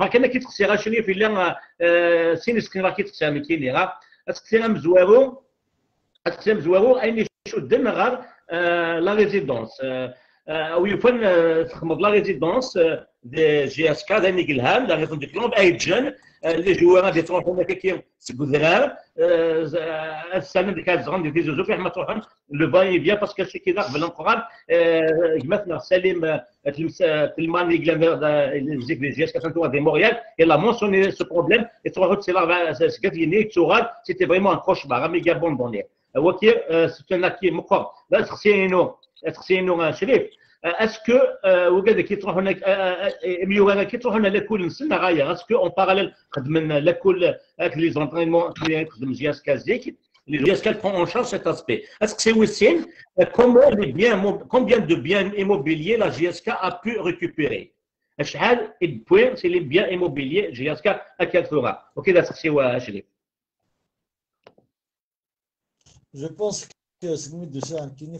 فكان كيتقسي غا شنو في راه من كاين غا تقسي مزوارو تقسي مزوارو اين غار لا ريزيدونس أو يفن تخمض لا ريزيدونس دي جي اس كا كذا نيكلهام لا غيزون دي كلوب أي جون آه، لي جوار دي تروحوا هناك كيكيم سكودرار السنة اللي آه، كانت دي ديال زوزو فيح ما تروحهمش لو باي بيان باسكو شي كي قبل القران جماتنا سليم آه، تلمان يقلم زيك دي جي اس كا سانتو دي موريال يلا مونسوني سو بروبليم إي تروحوا سي لا سكات يني تورال سيتي فريمون ان كوش كوشبار ميغا بون دوني هو كي سيتي ناكي مقر لا تخسينو تخسينو شريف. اسكو وكذا كي تروح هناك ميوغا كي تروح هنا لاكل نسنا غايه اسكو اون باراليل خدمنا لاكل هاك لي زونترينمون خدم جياس كازيك les GSK prend en charge cet aspect. Est-ce que c'est aussi comment les biens, combien de biens immobiliers la GSK a pu récupérer شحال البوين سي لي بيان ايموبيليي جي اس كا اكثرها وكذا تسقسيوها شريف جو بونس كو سميت دو ساعه كيني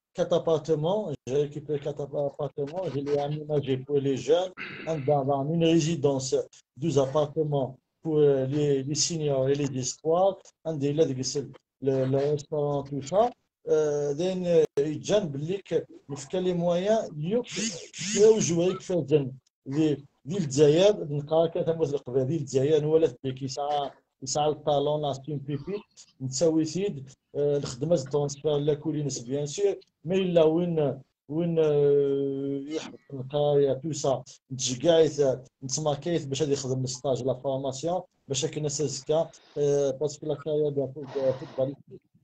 quatre appartements. J'ai récupéré quatre appartements. Je les ai aménagés pour les jeunes. Dans une résidence, 12 appartements pour les, les seniors et les histoires. Un des le, le restaurant, tout ça. لان يتجان باللي نفكا لي مويان يوك يوجوا يكفى ديال الجزائر نقرا كتموت القبيله ديال الجزائر ولات بلي كيسعى يسعى الطالون لاستين بيبي نتساوي سيد الخدمة الترونسفير لا كولينس بيان سور مي إلا وين وين يحبط القرايه تو سا تشكايت نتماكيت باش غادي يخدم الستاج لا فورماسيون باش كنا سيسكا باسكو لا كارير فوتبال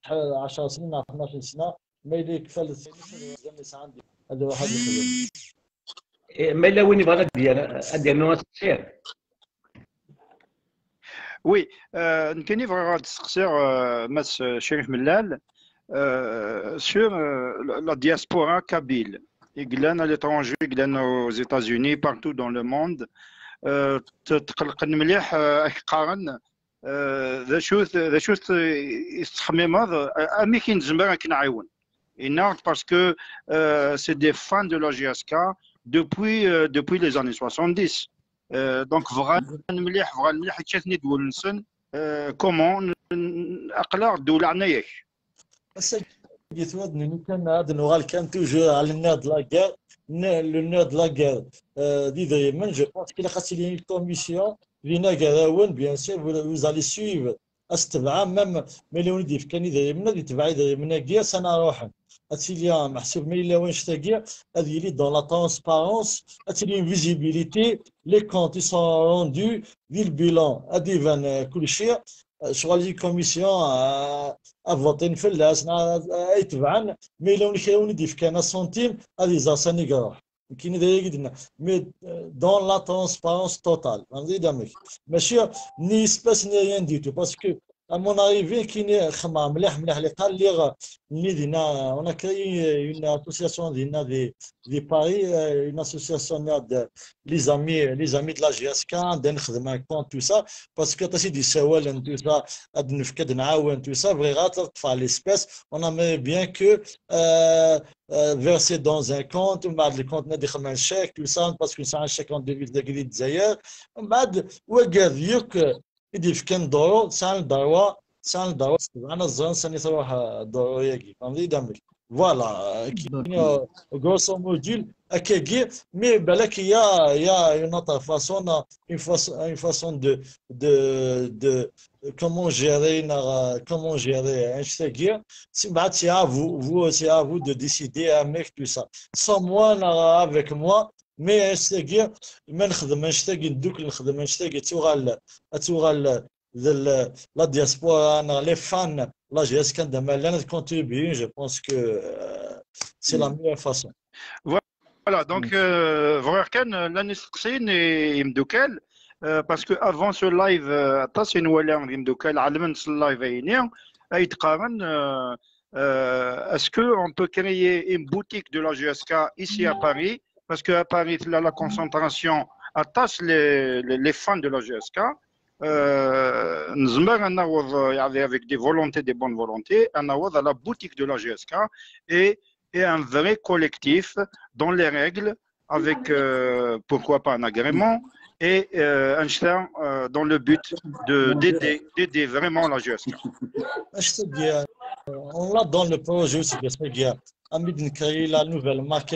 10 سنين 12 سنة ما كفى زعما عندي. هذا واحد الخدمه ما إلا وين يبغى ديال ديال نوع التسيير وي نكوني بغا تسقسير ماس شريف ملال sur la diaspora kabyle. يقلان à l'étranger يقلان aux États-Unis partout dans le monde تقلق مليح قارن ذا شوث ذا شوث يستخمم هذا امي كي نزمر كنعاون إنا باسكو سي دي فان دو لا جي اس كا depuis, euh, depuis les années 70. Donc, vraiment, مليح vraiment مليح كاتني تقول نسن كومون اقلع دولة عناياك. قلت ودني كان هذا نوغال كان توجو على الناد لاكار لو ناد لاكار دي دايما جو بونس كي خاص لي كوميسيون لينا كراون بيان سور vous allez suivre. استبعا ميم ملي ولدي في كان دايما يتبع دايما كياس أنا روحا اتيليا محسوب ما الا وين شتاقي هذه لي دون لا ترونسبارونس اتيليا فيزيبيليتي لي كونت يسون روندو في البيلون هادي فان كل شيء شغل لي كوميسيون افوتين فلاس يتبعن ما الا وين كاين يدي في كان سنتيم هذه زاساني كروح كاين داير قدنا مي دون لا ترونسبارونس توتال فهمتي دامك ماشي ني سباس ني ريان ديتو باسكو à à mon arrivée, on a créé une association de Paris, une association de les amis, les amis de la GSK, tout ça, parce que tu as dit tout ça, tout ça, vraiment, l'espèce, on aimerait bien que euh, verser dans un compte, on le compte de chèque, tout ça, parce que c'est un chèque en devise d'ailleurs, on a que كان دورو سان الدروا سان الدروا انا الزران ساني تروح دورو ياكي فهمتي دامك فوالا كاين غروسو موديل هكاكي مي بالك يا يا اون اوتر فاسون اون فاسون اون فاسون دو دو دو comment gérer comment gérer un chèque c'est bah c'est à vous vous c'est à vous de décider avec tout ça sans moi avec moi مي اشتاقي ما نخدم نشتاقي ندوك نخدم نشتاقي توغال توغال لا دياسبورا انا لي فان لا جي اس كان دابا انا كونتريبيو جو بونس كو سي لا ميور فاسون فوالا دونك فغير كان لا نسقسين يمدوكال باسكو افون سو لايف حتى سي نوالا يمدوكال علمنا اللايف عيني يتقارن est-ce qu'on peut créer une boutique de la GSK ici à Paris parce qu'à Paris, là, la concentration attache les, fans de la GSK. Euh, avec des volontés, des bonnes volontés, on a la boutique de la GSK et, un vrai collectif dans les règles, avec euh, pourquoi pas un agrément et euh, Einstein euh, dans le but d'aider vraiment la GSK. On l'a dans le projet aussi, de créer la nouvelle marque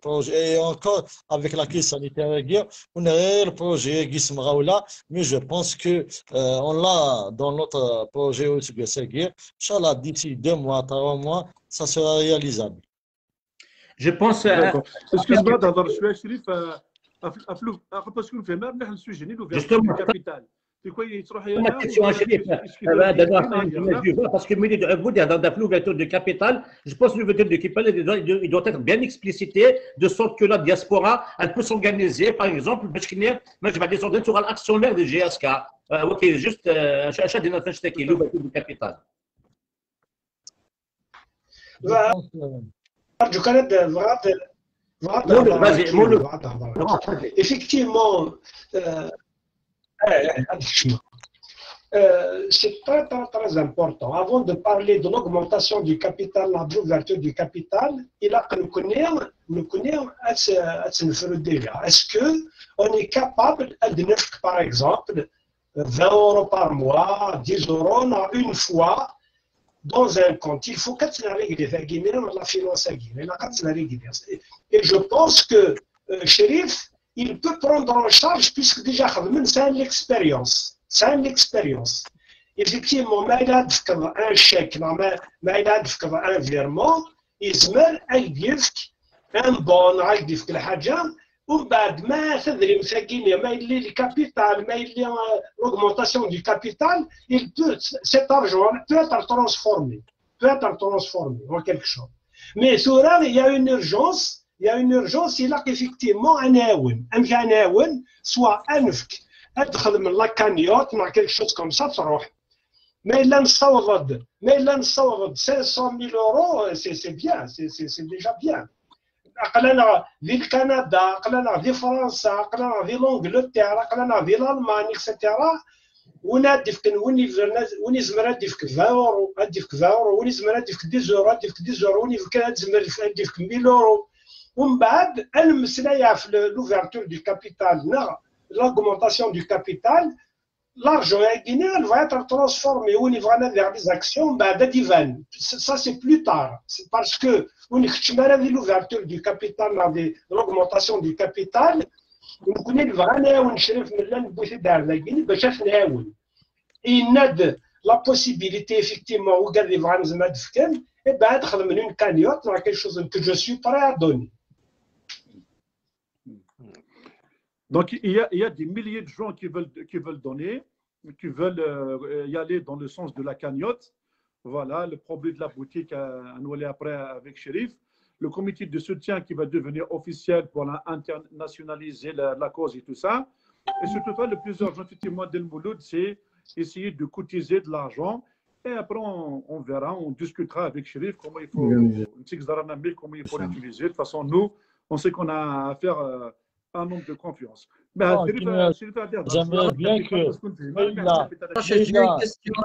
Projet, et encore avec la crise sanitaire, on a le projet Gism Raoula, mais je pense que euh, on l'a dans notre projet aussi, Inch'Allah, d'ici deux mois, trois mois, ça sera réalisable. Je pense. Euh, Excuse-moi, d'abord, je suis un chérif, euh, à, à, à, à, parce que nous faisons même le sujet, nous faisons le capital السوجي ني لو كابيتال Ma question, Chérif, parce que vous dans l'ouverture de capital, je pense que l'ouverture de capital il doit être bien explicité, de sorte que la diaspora, elle peut s'organiser, par exemple, moi je vais descendre sur l'actionnaire de GSK, ok, juste achat de notre l'ouverture du capital. Effectivement, euh, c'est très, très, important. Avant de parler de l'augmentation du capital, la l'ouverture du capital, il a que nous connaissons, nous déjà. Est-ce qu'on est capable de par exemple, 20 euros par mois, 10 euros, une fois, dans un compte. Il faut que la finance Et je pense que, euh, il peut prendre en charge puisque déjà c'est l'expérience. C'est l'expérience. Effectivement, mais il a un chèque, mais il a un virement, il se met un bon, il dit وبعد ما تدري مساكين ما يلي الكابيتال ما يلي l'augmentation du capital il peut cet argent peut être transformé peut être transformé en quelque chose mais sur il y a une urgence il y a une urgence يلاقي effectivement un aoun un aoun soit انفك ادخل من لا كانيوت مع quelque chose comme ça تروح ما الا نستورد ما الا نستورد 500000 يورو سي بيان سي ديجا بيان قلنا في كندا قلنا في فرنسا قلنا في لونجلتيرا قلنا في المانيا اكسترا ونادفك ونزمر ادفك 20 اورو ادفك 20 اورو ونزمر ادفك 10 اورو ادفك 10 اورو ونزمر ادفك 1000 اورو ومن بعد المسلايا في لوفرتور دو كابيتال لا لاغومونطاسيون دو كابيتال l'argent guinéen va être transformé au niveau vers des actions bah, de divan. Ça, c'est plus tard. C'est parce que on l'ouverture du capital, l'augmentation du capital, on connaît vraiment un chef il a la possibilité, effectivement, de garder vraiment et ben, de une cagnotte, quelque chose que je suis prêt à donner. Donc, il y, a, il y, a, des milliers de gens qui veulent, qui veulent donner, qui veulent euh, y aller dans le sens de la cagnotte. Voilà, le problème de la boutique à, à après avec Shérif. Le comité de soutien qui va devenir officiel pour internationaliser la, la, cause et tout ça. Et surtout, le plus urgent, effectivement, Del Mouloud, c'est essayer de cotiser de l'argent. Et après, on, on, verra, on discutera avec Shérif comment il faut, comment il faut l'utiliser. De toute façon, nous, on sait qu'on a affaire. Euh, un nombre de confiance. J'aimerais bien que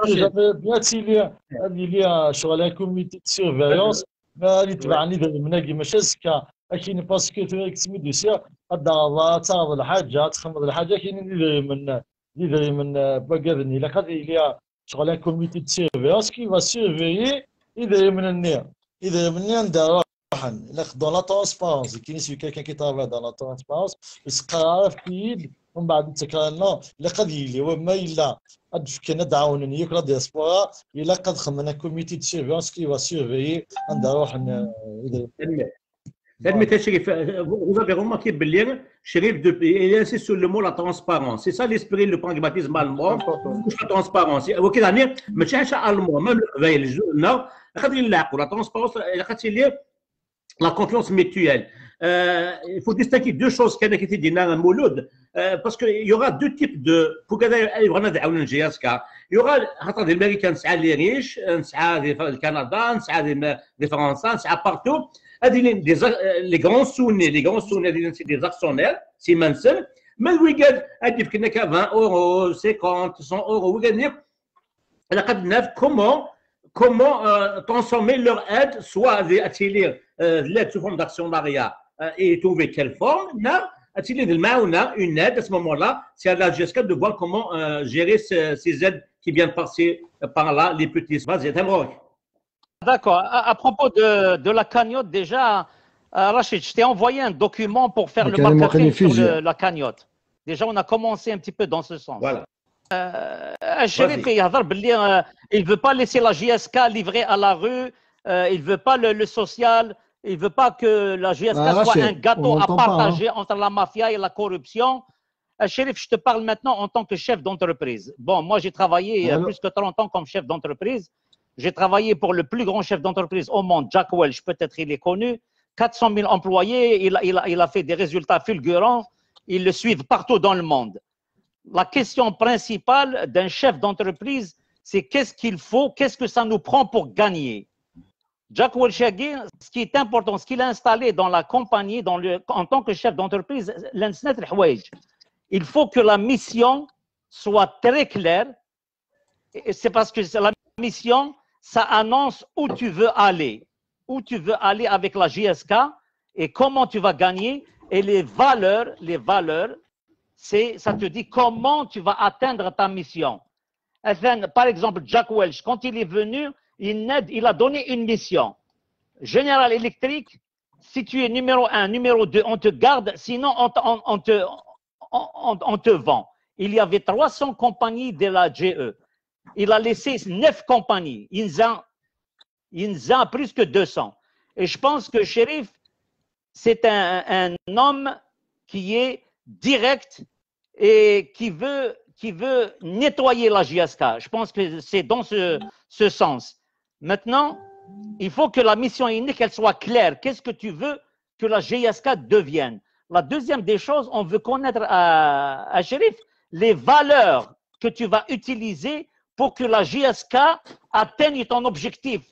j'aimerais bien s'il y a sur la comité de surveillance اللي تبعني المناقي ماشي زكا كاين باسكو تسمي دوسيا الضغط تعرض الحاجة تخمض الحاجة كاين اللي من اللي من باكرني لا قد اللي شغل كوميتي دو سيرفيونس كي فا سيرفيي اذا من النير اذا من النير ندار dans la transparence كاين سي كيكان كيترافا dans la transparence يسقى عارف كيد ومن بعد تكرنا الا قد يلي وما الا قد كنا دعونني ياك لا ديسبورا الا قد خمنا كوميتي دو سيرفيونس كي va surveiller عند روح Admettez, Chérif, euh, vous avez remarqué, Belien, Chérif, il insiste sur le mot la transparence. C'est ça l'esprit, le pragmatisme allemand. La transparence. Daniel, mais c'est un allemand, même le veille, le journal, la transparence, La confiance mutuelle. Euh, il faut distinguer deux choses qui étaient dit euh, parce qu'il y aura deux types de il y aura il y aura les Américains les riches euh, le Canada les Français partout. Les grands Sunnis les grands Sunnis c'est des actionnaires c'est Manson mais le week-end il y a 20 euros 50 100 euros. Comment comment euh, transformer leur aide, soit ateliers, euh, l'aide sous forme d'actionnariat, euh, et trouver quelle forme, atelier de mauna, une aide à ce moment-là, c'est à la GSK de voir comment euh, gérer ce- ces aides qui viennent passer par là, les petits. Vas-y, Tamrock. D'accord. À, à propos de, de la cagnotte, déjà, euh, Rachid, je t'ai envoyé un document pour faire le marketing sur le- la cagnotte. Déjà, on a commencé un petit peu dans ce sens. Voilà. Euh, Chérif, Vas-y. يهضر باللي, euh, il ne veut pas laisser la JSK livrée à la rue, euh, il ne veut pas le, le social, il ne veut pas que la JSK Ah, soit Rachid, un gâteau on à n'entend pas, hein. partager entre la mafia et la corruption. Euh, Chérif, je te parle maintenant en tant que chef d'entreprise. Bon, moi, j'ai travaillé euh, Alors- plus que 30 ans comme chef d'entreprise. J'ai travaillé pour le plus grand chef d'entreprise au monde, Jack Welch, peut-être il est connu. 400 000 employés, il a, il a- il a fait des résultats fulgurants. Ils le suivent partout dans le monde. la question principale d'un chef d'entreprise, c'est qu'est-ce qu'il faut, qu'est-ce que ça nous prend pour gagner. Jack Welchagui, ce qui est important, ce qu'il a installé dans la compagnie, en tant que chef d'entreprise, il faut que la mission soit très claire. C'est parce que la mission, ça annonce où tu veux aller, où tu veux aller avec la JSK et comment tu vas gagner et les valeurs, les valeurs c'est, ça te dit comment tu vas atteindre ta mission. Par exemple, Jack Welch, quand il est venu, il, a donné une mission. General Electric, si tu es numéro un, numéro deux, on te garde, sinon on, te- vend. Il y avait 300 compagnies de la GE. Il a laissé 9 compagnies. Il nous a, plus que 200. Et je pense que Shérif, c'est un homme qui est direct et qui veut, qui veut nettoyer la JSK. Je pense que c'est dans ce, ce sens. Maintenant, il faut que la mission unique qu'elle soit claire. Qu'est-ce que tu veux que la GSK devienne? La deuxième des choses, on veut connaître à, à Shérif les valeurs que tu vas utiliser pour que la JSK atteigne ton objectif.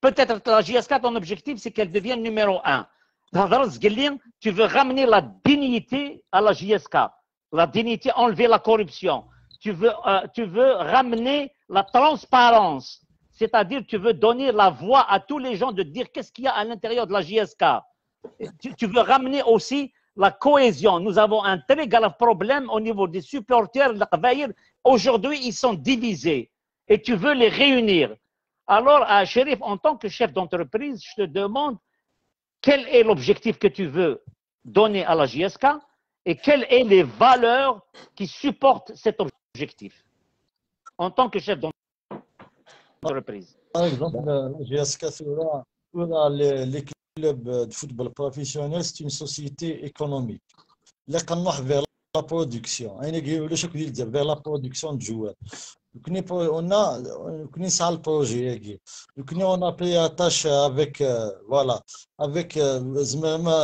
Peut-être que la JSK, ton objectif, c'est qu'elle devienne numéro un. Tu veux ramener la dignité à la JSK, la dignité, enlever la corruption. Tu veux, euh, tu veux ramener la transparence, c'est-à-dire tu veux donner la voix à tous les gens de dire qu'est-ce qu'il y a à l'intérieur de la JSK. Tu, veux ramener aussi la cohésion. Nous avons un très grave problème au niveau des supporters. de. Aujourd'hui, ils sont divisés et tu veux les réunir. Alors, à Shérif, en tant que chef d'entreprise, je te demande quel est l'objectif que tu veux donner à la JSK et quelles sont les valeurs qui supportent cet objectif en tant que chef d'entreprise? Par exemple, la les, les clubs de football professionnel, c'est une société économique. Là, quand on vers la production, hein, vers la production de joueurs. On a, l'Ukraine, c'est le projet. On a pris attache avec, euh, voilà, avec, euh,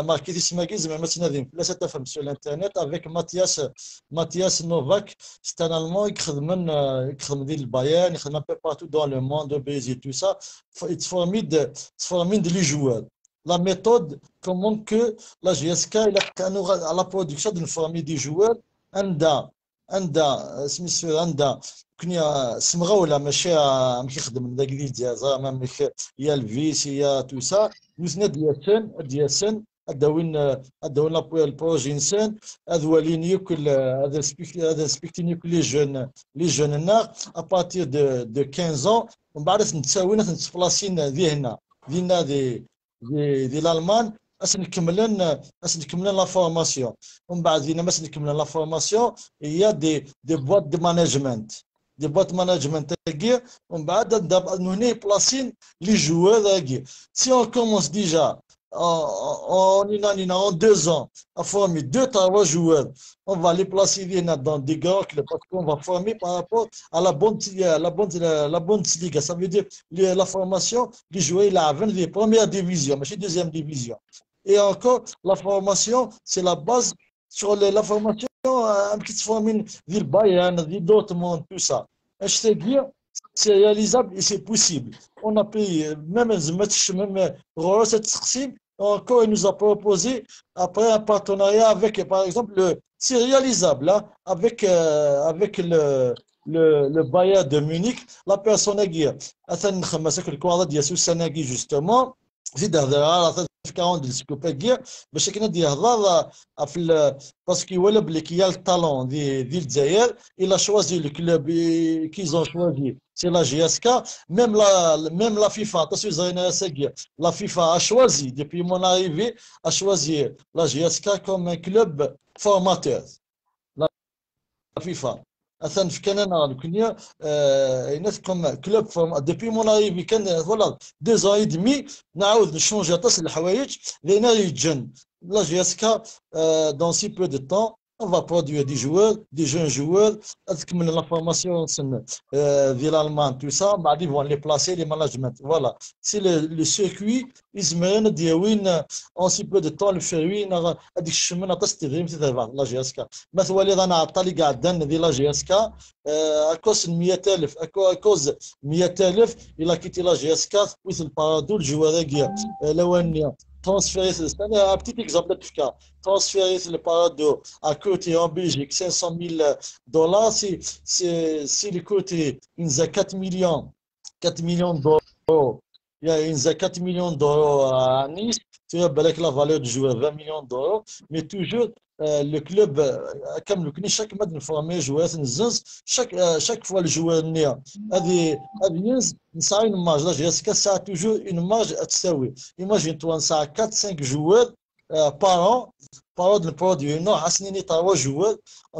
marqué ici, Magui, Zmema Sinadim. Là, cette femme sur l'Internet avec Mathias, Mathias Novak. C'est un Allemand, il crée euh, le Bayern, il crée un peu partout dans le monde, au Brésil, tout ça. Il formide, il formide les joueurs. La méthode, comment que la GSK, à la production d'une famille de joueurs, un d'un, un d'un, كنا سمغه ولا ماشي ماشي يخدم داك ديال ما ماشي يا الفيس يا تو سا وزنا ديالسن ديالسن اداوين اداوين البروجي إنسان. هذا لين ياكل هذا هذا سبيكتين ياكل لي جون لي جون هنا ابارتير دو دو 15 ans. ومن بعد نتساوينا نتفلاسين ذي هنا دينا دي دي دي الألمان. باش نكملن باش نكملن لا فورماسيون ومن بعد دينا باش نكملن لا فورماسيون هي دي دي بوات دي مانجمنت دي بوات مانجمنت تاعي ومن بعد هنا بلاصين لي جوار تاعي سي اون كومونس ديجا en, en une année, en deux ans, à former deux, trois joueurs. On va les placer dans des grands clubs parce qu'on va former par rapport à la bonne, la bonne, la bonne ligue. Ça veut dire la formation du joueur, il a 20 première division, mais c'est deuxième division. Et encore, la formation, c'est la base sur la formation, un petit formule, ville Bayern, ville Dortmund, tout ça. Et je te dire, c'est réalisable et c'est possible. On a payé, même même cette encore il nous a proposé après un partenariat avec, par exemple, le, c'est réalisable, hein, avec, euh, avec le, le, le Bayern de Munich, la personne qui a justement, زيد هذا على كاون ديسكوبيا باش كنا يهضر في باسكو ولا بلي كي الطالون دي دي الجزائر إلا شوازي لو كلوب كيزون شوازي سي لا جي اس كا ميم لا ميم لا فيفا تسوي زينا ساكيا لا فيفا ا شوازي ديبي مون اريفي ا شوازي لا جي اس كا كوم كلوب فورماتور لا فيفا اثن في كان أنا كنيا الناس كوم كلوب فورم ديبي مون اريفي كان فوالا دي زان دمي نعاود نشونجي تصل الحوايج لأن يتجن لا جي اس دون سي بو دو طون on va produire des joueurs, des jeunes joueurs, la formation euh, via tout ça, ils vont les placer, les management. Voilà. C'est le, circuit, ils mènent des wins en si peu de temps, le à des chemins à tester, la GSK. Mais tu vois, les gens à Taligadan, de la GSK, euh, à cause de Mietelef, à cause de Mietelef, il a quitté la GSK, puis c'est le paradou, le joueur, transférer, c'est un petit exemple de cas, transférer le parado à côté en Belgique, 500 000 dollars, si, si, si le côté, il a 4 millions, 4 millions d'euros, il y a 4 millions d'euros à Nice, tu vois, la valeur du joueur, 20 millions d'euros, mais toujours, le club, comme le connaît chaque match formé joueur chaque chaque fois le joueur né هذه هذه نسعى une marge là j'ai ça toujours une marge à تساوي imagine toi نسعى 4 5 joueurs par an par an de produit non حسنيني 3 joueurs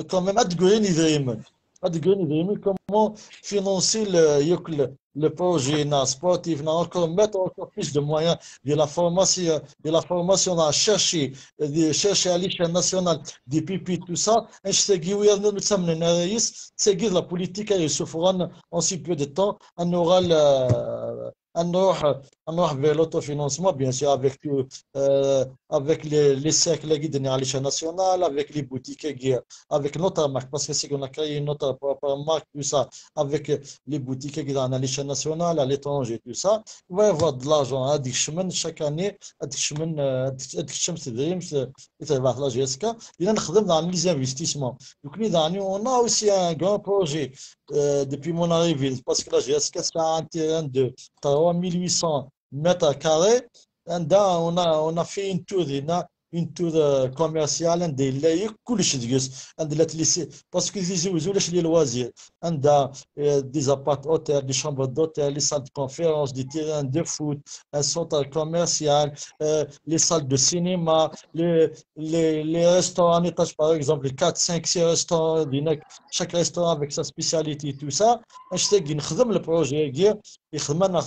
quand même تقولين دائما تقولين دائما comment financer le, le projet sportif, encore mettre encore plus de moyens de la formation, de la formation à chercher, de chercher à l'échelle nationale des pipis, tout ça. Et je sais que c'est la politique et se fera en si peu de temps, on aura le, l'autofinancement, bien sûr, avec, euh, euh, avec les, cercles à l'échelle nationale, avec les boutiques, avec notre marque, parce que si on a créé notre propre marque, tout ça, avec les boutiques à l'échelle nationale, à l'étranger, tout ça, il va avoir de l'argent à chaque année, à la GSK, il a dans les investissements. Donc, on a aussi un grand projet euh, depuis mon arrivée, parce que la GSK, c'est un terrain de mètres carrés. on a, on a fait une tour, une tour commerciale ندير كلش تقص عند لاتليسي باسكو يزوزو ولاش لي لوازير عندها دي زابارت اوتيل دي شامبر دوتيل لي سال دو كونفيرونس دي تيران دو فوت ان سونتر كوميرسيال لي سال دو سينما لي لي لي ريستوران ايطاج باغ اكزومبل 4 5 6 ريستوران هناك chaque restaurant avec sa spécialité tout ça اش تاقي نخدم البروجي كيع يخدم انا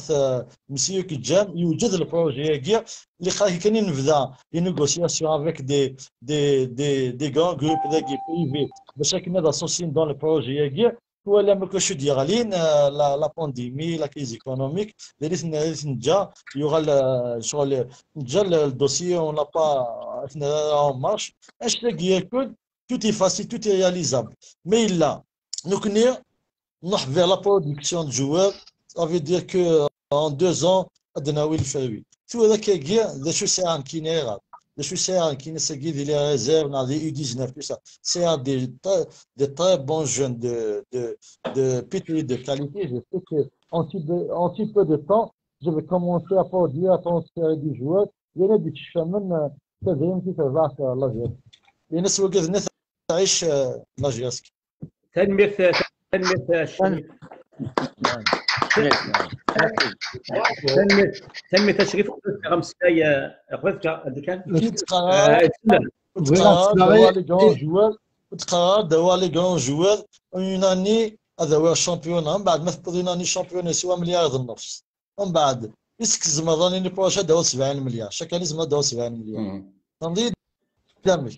مسيو كي جام يوجد البروجي كيع اللي خاطر كاين نبدا لي نيغوسياسيون افيك دي دي دي دي غران جروب داك بريفي باش كنا اسوسيين دون البروجي كيع ولا ما كنتش ديالين لا لا بانديمي لا كريز ايكونوميك دريت نجا يوغا شغل نجا الدوسي اون لا با اون مارش اش تاقي كود tout est facile, tout est réalisable. Mais là, nous connaissons, nous vers la production de joueurs, ça veut dire qu'en deux ans, on a le faire oui. Tout ce qui est des choses qui n'est pas. Les choses qui ne se guident les réserves dans les U19, tout ça. C'est des, des très bons jeunes de, de, de petite de qualité. Je sais qu'en si, en si peu de temps, je vais commencer à produire, à transférer des joueurs. Il y en a des chemins, c'est vrai, qui se va faire la vie. Il y en a تعيش لاجياسك تنمية تنمية تم تشريف قبل خمس دقائق قبل هذا كان؟ تقرار دوا لي كرون جوار اون اني هذا هو الشامبيون من بعد ما تبدي اني شامبيون سوا مليار ونص من بعد. يسك زعما راني لي بروجي داو 70 مليار. شكل زعما داو 70 مليار. تنضي دامج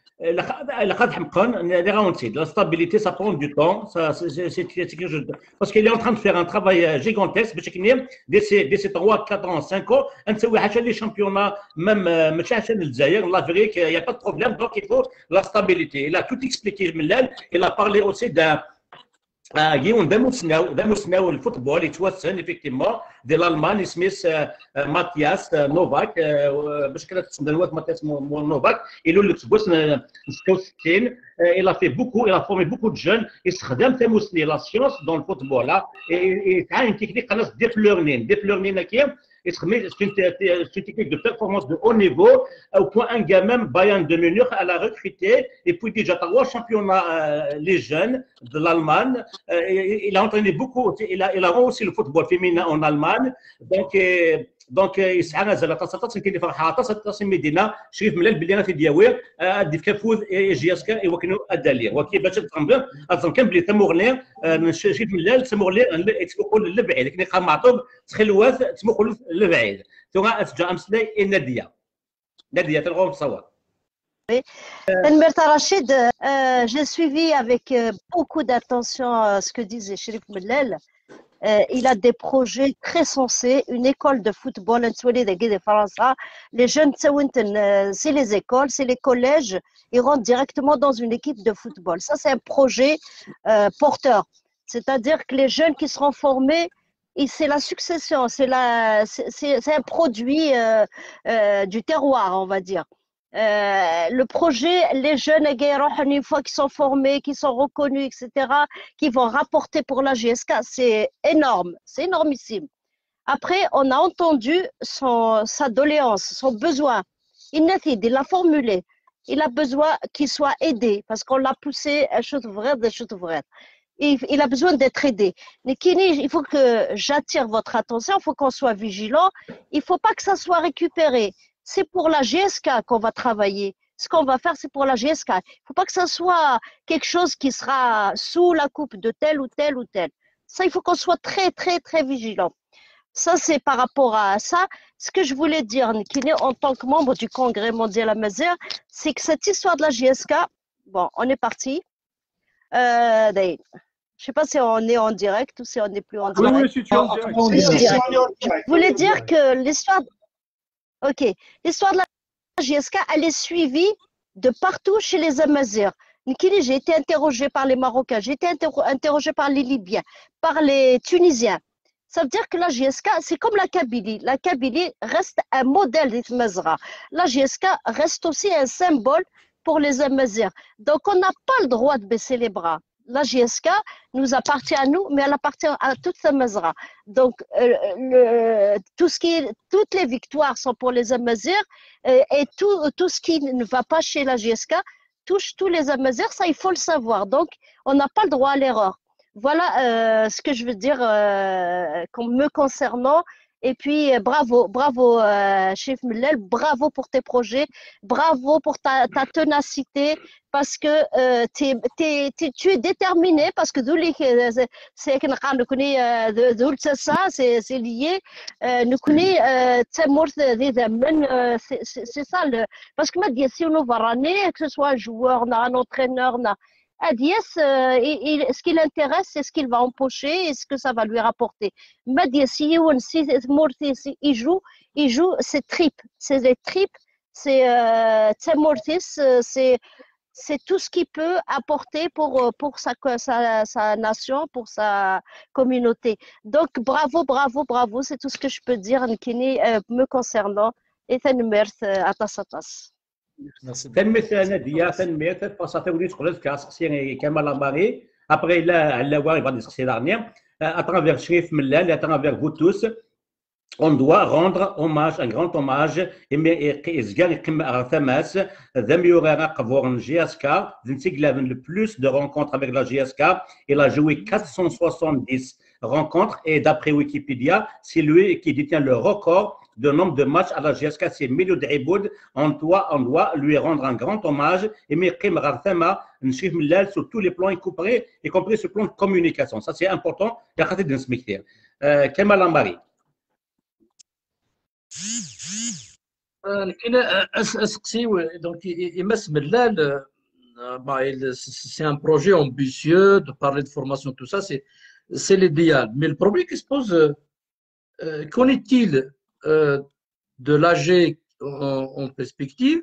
La stabilité, ça prend du temps. Ça, c est, c est, parce qu'il est en train de faire un travail euh, gigantesque. Dès ces 3, 4 ans, 5 ans, on sait les championnats, même l'Afrique, il n'y a pas de problème. Donc, il faut la stabilité. Il a tout expliqué. Il a parlé aussi d'un يون ده مثناو ده مثناو الفوتبول يتوسن افيكتيمون ديال المان سميث ماتياس نوفاك باش كانت تسمى الواد ماتياس نوفاك إلى اللي تبوس 66 إلى في بوكو إلى فورمي بوكو دو جون يستخدم تموسني لا سيونس دون الفوتبول يتعاين تكنيك ناس ديب ليرنين ديب ليرنين كي c'est une technique de performance de haut niveau au point un gars même Bayern de Munich elle a recruté et puis déjà trois championnats euh, les jeunes de l'Allemagne euh, il a entraîné beaucoup. Il a il a aussi le football féminin en Allemagne. Donc euh, دونك يسعى نزل تصل كاين فرحه تصل تصل مدينة شريف ملال باللي أنا في دياوير ادي في كفوز جياسكا وكنو الدالير وكي باش أظن كان بلي تموغني شريف ملال تموغلي تقول لبعيد. لكن قام معطوب تخلوات تموغل لبعيد. ثم أتجا امسلي الناديه نادية. تلغوم تصور Rachid, euh, j'ai suivi avec euh, beaucoup d'attention euh, ce que disait Chérif Mellel. Euh, il a des projets très sensés, une école de football. Les jeunes, euh, c'est les écoles, c'est les collèges, ils rentrent directement dans une équipe de football. Ça, c'est un projet euh, porteur. C'est-à-dire que les jeunes qui seront formés, c'est la succession, c'est un produit euh, euh, du terroir, on va dire. Euh, le projet, les jeunes, une fois qu'ils sont formés, qu'ils sont reconnus, etc., qui vont rapporter pour la GSK, c'est énorme, c'est énormissime. Après, on a entendu son, sa doléance, son besoin. Il l'a formulé. Il a besoin qu'il soit aidé parce qu'on l'a poussé à chose vraie, des choses vraies. Il, a besoin d'être aidé. Mais il faut que j'attire votre attention, il faut qu'on soit vigilant. Il ne faut pas que ça soit récupéré c'est pour la GSK qu'on va travailler. Ce qu'on va faire, c'est pour la GSK. Il ne faut pas que ça soit quelque chose qui sera sous la coupe de tel ou tel ou tel. Ça, il faut qu'on soit très, très, très vigilant. Ça, c'est par rapport à ça. Ce que je voulais dire, Nkine, en tant que membre du Congrès mondial à Mazère, c'est que cette histoire de la GSK, bon, on est parti. Euh, d'ailleurs, je ne sais pas si on est en direct ou si on n'est plus en Oui, direct. oui, si tu es en Oui, en direct. Je voulais dire que l'histoire. Ok. L'histoire de la GSK, elle est suivie de partout chez les Amazirs. J'ai été interrogée par les Marocains, j'ai été interro- interrogée par les Libyens, par les Tunisiens. Ça veut dire que la GSK, c'est comme la Kabylie. La Kabylie reste un modèle des Mazra. La GSK reste aussi un symbole pour les Amazirs. Donc, on n'a pas le droit de baisser les bras. La GSK nous appartient à nous, mais elle appartient à toute la Mazra. Donc, euh, tout ce qui toutes les victoires sont pour les Amazirs euh, et tout, tout ce qui ne va pas chez la GSK touche tous les Amazirs. Ça, il faut le savoir. Donc, on n'a pas le droit à l'erreur. Voilà euh, ce que je veux dire me concernant. Et puis, euh, bravo, bravo, euh, Chef Mullel, bravo pour tes projets, bravo pour ta, ta ténacité, parce que euh, t'es- t'es- t'es- tu es déterminé, parce que euh, c'est- euh, ça, c'est lié. Euh, euh, euh, c'est ça, le, parce que si on que ce soit un joueur, un entraîneur, Adiès, euh, ce qui l'intéresse, c'est ce qu'il va empocher et ce que ça va lui rapporter. Madiès, si Mortis, il joue, il joue ses tripes. C'est des tripes, c'est euh, Tsamortis, euh, c'est tout ce qu'il peut apporter pour, euh, pour sa, sa, nation, pour sa communauté. Donc, bravo, bravo, bravo, c'est tout ce que je peux dire, Nkini, euh, me concernant. Et Tanmert, atas atas. Merci beaucoup تنمية نادية تنمية باساتي وليت تقول لك سقسي كمال اماري ابري لا علاوه يبغى يسقسي دارنيا اترافير شريف ملال اترافير vous tous on doit rendre hommage, un grand hommage, et GSK, le plus de rencontres avec la GSK, il a joué 470 rencontres, et d'après Wikipédia, c'est lui qui détient le record de nombre de matchs à la GSK, c'est Milou Driboud, on doit, on doit lui rendre un grand hommage, et Mirkim Rathema, sur tous les plans, y compris, y compris ce plan de communication. Ça, c'est important. Il y a euh, Kemal Ambari. كاين اسقسي دونك يمس ملال c'est un projet ambitieux de parler de formation, tout ça, c'est l'idéal. Mais le problème qui se pose, euh, qu'en est-il euh, de l'AG en, perspective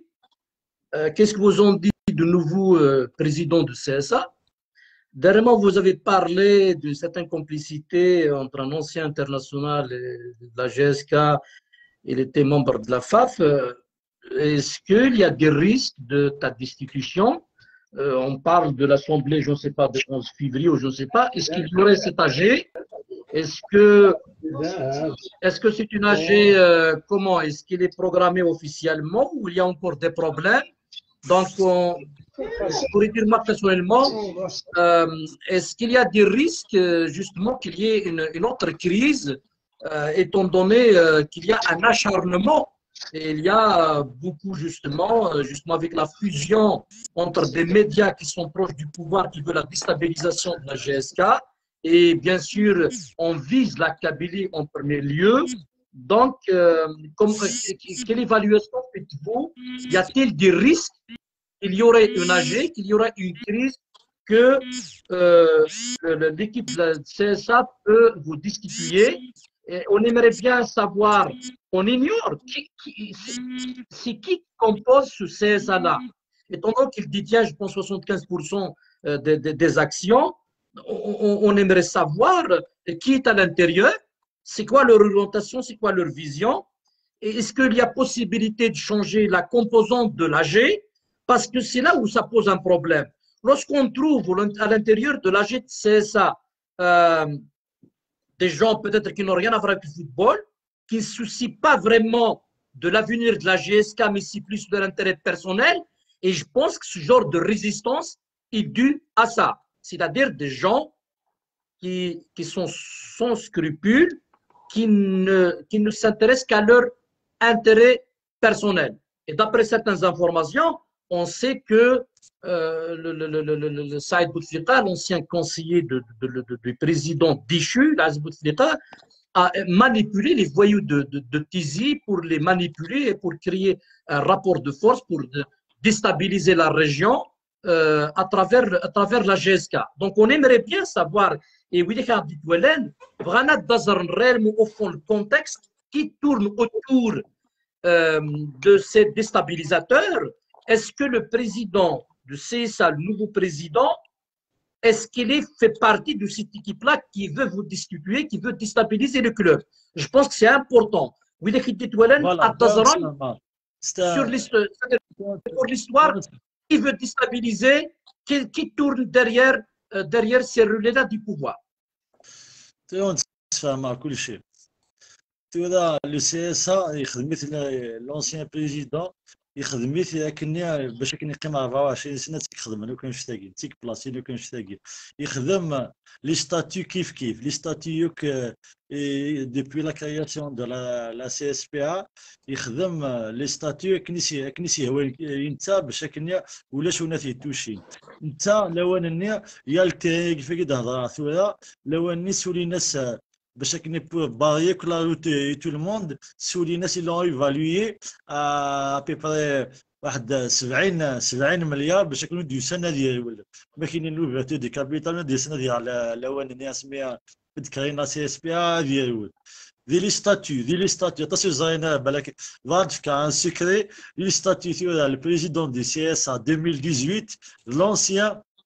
euh, Qu'est-ce que vous ont dit de nouveau président du CSA Dernièrement, vous avez parlé de certaines complicités entre un ancien international et de la GSK il était membre de la FAF. Euh, est-ce qu'il y a des risques de ta destitution? Euh, On parle de l'Assemblée, je ne sais pas, de 11 février ou je ne sais pas. Est-ce qu'il y aurait Est-ce que est-ce que c'est une AG euh, comment? Est-ce qu'il est programmé officiellement ou il y a encore des problèmes? Donc, on, pour dire moi personnellement, est-ce qu'il y a des risques justement qu'il y ait une, autre crise euh, étant donné euh, qu'il y a un acharnement? Et il y a beaucoup justement, euh, justement avec la fusion entre des médias qui sont proches du pouvoir, qui veulent la déstabilisation de la GSK, et bien sûr, on vise la Kabylie en premier lieu. Donc, comme, quelle évaluation faites-vous Y a-t-il des risques qu'il y aurait une AG, qu'il y aurait une crise, que l'équipe de la CSA peut vous destituer on aimerait bien savoir, on ignore qui, c'est qui compose ce CSA-là. Étant donné qu'il détient, je pense, 75% euh, des actions, on, aimerait savoir qui est à l'intérieur, c'est quoi leur orientation, c'est quoi leur vision, et est-ce qu'il y a possibilité de changer la composante de l'AG, parce que c'est là où ça pose un problème. Lorsqu'on trouve à l'intérieur de l'AG de CSA euh, des gens peut-être qui n'ont rien à voir avec le football, qui ne se soucient pas vraiment de l'avenir de la GSK, mais c'est plus de l'intérêt personnel? Et je pense que ce genre de résistance est dû à ça. C'est-à-dire des gens qui, sont sans scrupules, qui ne, s'intéressent qu'à leur intérêt personnel. Et d'après certaines informations, on sait que euh, le, Saïd Bouteflika, l'ancien conseiller du président déchu, Bouteflika, a manipulé les voyous de, Tizi pour les manipuler et pour créer un rapport de force pour déstabiliser la région euh, à, travers, à travers la GSK. Donc on aimerait bien savoir, et oui, réellement au fond le contexte qui tourne autour euh, de ces déstabilisateurs. Est-ce que le président de CSA, le nouveau président, est-ce qu'il fait partie de cette équipe-là qui veut vous destituer, qui veut déstabiliser le club? Je pense que c'est important. Voilà, sur l'histoire, qui veut déstabiliser, qui, tourne derrière, euh, derrière ces relais-là du pouvoir. le CSA l'ancien président يخدم لكني باش كان يقيم 24 سنة تيخدم أنا كنمشي تاكي تيك بلاصي أنا كنمشي تاكي يخدم لي ستاتيو كيف كيف لي ستاتيو ديبوي لا كرياسيون دو لا سي اس بي ا يخدم لي ستاتيو كنيسي كنيسي هو انت باش كنيا ولا شونا توشي. انت لو أنني يا التيري كيف كيهضر ثورا لو اني سولي ناس باش كني باغي كلا روت تو الموند سولي ناس اللي ايفالوي ا بيبري واحد 70 70 مليار باش يكونوا دي سنه ديال ولا ما كاينين لوفرتو دي كابيتال دي سنه ديال الاوان الناس ميا بتكرينا سي اس بي ا ديال دي لي ستاتيو دي لي ستاتيو تصير زاينا بالك فاد كان سيكري لي ستاتيو ثيو البريزيدون دي سي اس 2018 لونسيان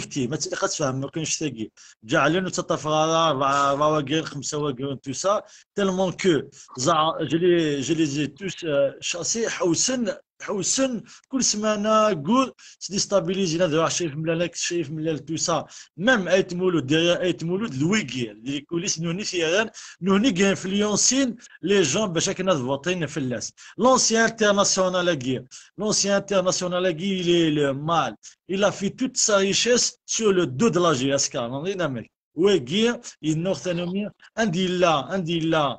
كتي ما تقدر تفهم ما كاينش تاكي جعلن تطف غارة أربعة رواقر خمسة واكير تو سا تالمون كو زعما جلي جلي زي توس آه، شاسي حوسن حسن كل سمانة كول سديستابيليزي هذا شايف ملالك شايف ملال توسا. ميم أيت مولود ديريا أيت مولود لويكي دي كوليس نوني سيران نوني انفلونسين لي جون باش كنا فوطين اللاس. لونسيان انترناسيونال كي لونسيان انترناسيونال كي لي مال الا في توت سا ريشيس سو لو دو دو لا جي اسكا نوني نامك ويكي ينوخ ثانومي عندي لا عندي لا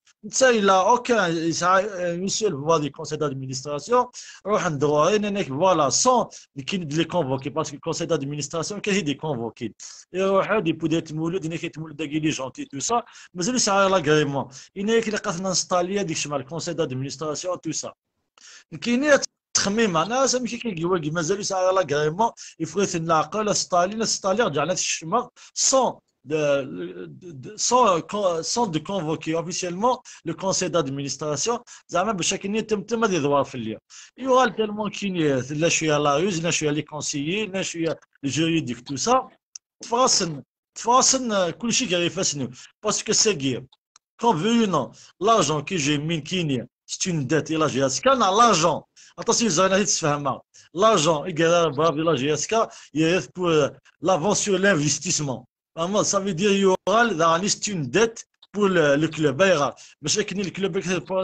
انت الا اوكا يسعى مسيو الفوا دي كونسي دادمينستراسيون روح ندورو هناك فوالا سون كاين لي كونفوكي باسكو كونسي دادمينستراسيون كاين دي كونفوكي يروحوا دي بودي تمولد هناك يتمولد داكي لي جونتي تو سا مازال يسعى لاغريمون هناك اللي قاتنا نستاليا ديك شمال كونسي دادمينستراسيون تو سا كاينين تخميم انا سمشي كي مازال يسعى لاغريمون يفغيث العقل ستالين ستالين رجعنا الشمال سون de, de, sans, sans de convoquer officiellement le conseil d'administration زعما باش كاين يتم هذه ادوار في اليوم يوغا تالمون كاين لا شويه لا روز لا شويه لي كونسيي لا شويه جوريديك تو سا تفاصل تفاصل كل شيء قاعد يفاسنو باسكو ساكي كون فيو نو لارجون كي جي من كينيا سي اون ديت الى جي اس كان لارجون attention زعما تتفهمها لارجون يقال برافو لا جي اس كا يرث بور لافون سور l'investissement اما سا في دير يغال ذا ستون ديت بور لو كلوب ايغال باش اكني الكلوب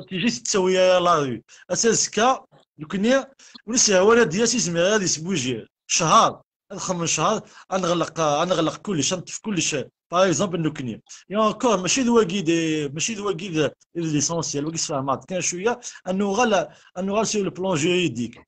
تيجي تساوي لا رو اساسكا دوكني ونسى ولا دياس يسمي هذا يسبوجي شهر خمس شهر انغلق انغلق كلش نطف كلش باغ اكزومبل نكني يا اونكور ماشي ذواكي دي ماشي ذواكي ليسونسيال واكي تفهمات كان شوية انه غال انه غال سي لو بلون جوريديك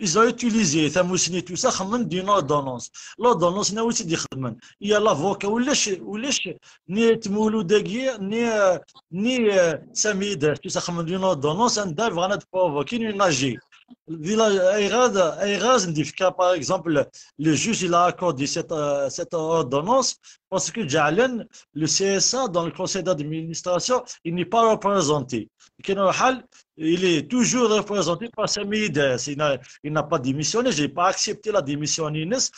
ils ont utilisé tamusni tout ça خمن دي لودونونس لودونونس ناوي سيدي خدمن هي لافوكا ولاش ولاش ني تمولو داكي ني ني سامي دار تو خمن دي لودونونس اندا فغانا تبروفوكي اون أجي اي غاز اي غاز نديفكا باغ اكزومبل لو جوج il a accordé cette cette ordonnance parce que جعلن لو سي اس ا دون le conseil d'administration il n'est pas représenté. كاين حل il est toujours représenté par Samides. Il n'a pas démissionné. Je n'ai pas accepté la démission d'Inès.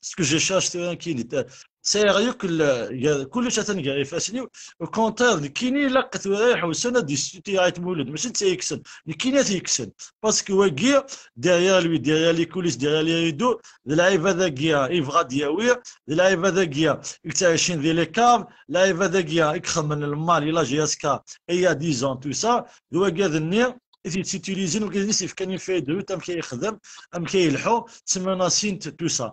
Ce que je cherche, c'est un سايغ غيوك كلش اتنقى يفاسني وكونتير كيني لقت ثورا وسنة دي ديسيتي غايت مولد. ماشي نتا يكسن. كيني تيكسن باسكو واكي داير لوي داير لي كوليس داير لي ريدو اللعيب هذا كيا يبغى دياوي اللعيب هذا كيا يكتاشين ديال لي كاف اللعيب هذا كيا يخمن المال. إلى جي اس كا ايا ديزون تو سا. دواكي ذني تيتيليزين وكيزني سيف كان يفيدو تم كيخدم أم كيلحو تسمى ناسين تو سا.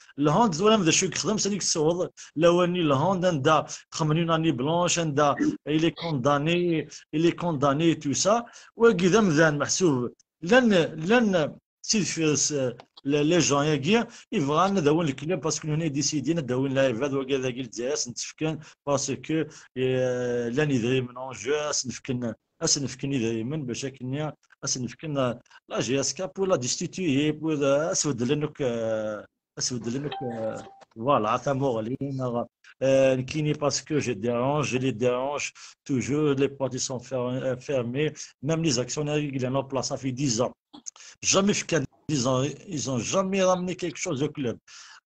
الهوند ولا ماذا شو يخدم سالي كسوض لواني الهوند عندها 80 اني بلونش عندها إلي كونداني إلي كونداني تو سا. وكذا مذان محسوب. لن لن سيد في لي جون ياكي يبغى نداون الكلاب باسكو هنا ديسيدي نداون لايفات وكذا قلت زاس نتفكن باسكو لأن يدري من اونجو اسنفكن اسنفكن من باش كنيا اسنفكن لا جي أس كا بو لا ديستيتوي بو أسود لانك Parce que euh, voilà, Kini, euh, parce que je dérange, je les dérange toujours, les portes sont euh, fermées, même les actionnaires, ils en ont place, ça fait 10 ans. Jamais, 10 ans, ils n'ont jamais ramené quelque chose au club.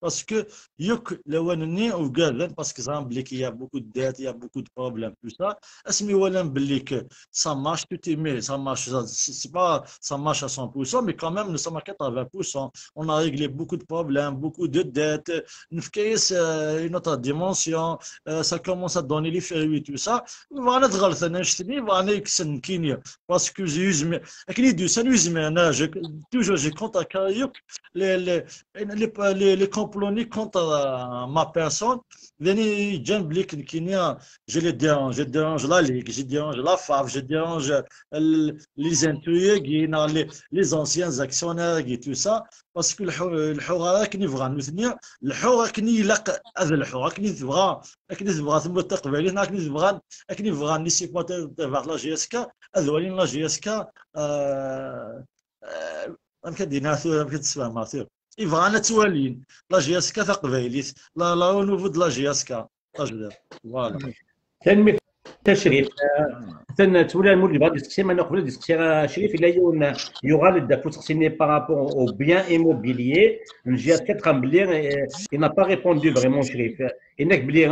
Parce que, parce que, il y a beaucoup de dettes, il y a beaucoup de problèmes, tout ça. Ça marche, tout est mieux, ça marche, c'est pas, ça marche à 100%, mais quand même, nous sommes à 80%. On a réglé beaucoup de problèmes, beaucoup de dettes. Nous euh, Une autre dimension, euh, ça commence à donner les fruits, tout ça. Parce que j'ai toujours j'ai compte à les, les, les, les, les complonés contre euh, ma personne. Venez, John Blick, Kenya, je les dérange, je dérange la Ligue, je dérange la FAF, je dérange euh, les intrigues, les, les anciens actionnaires et tout ça, parce que الحوار كني بغا نثني الحوار كني يلق هذا الحوار كني تبغى كني تبغى ثم التقبيل هنا كني تبغى كني تبغى ني سيبوتير تبع لا جي اس كا هذولين لا جي اس كا كدير ناثور كتسمع ماثور يبغى انا توالين لا جي اس كا تقبيليت لا لا نوفو لا جي اس كا فوالا تنمي تشريف تن تولى المول اللي بغا ديسكسي ما نقبل ديسكسي شريف الا يون يغال داكو تسقسيني بارابور او بيان ايموبيليي من جهه كتخم بلي il n'a pas répondu vraiment شريف انك بلي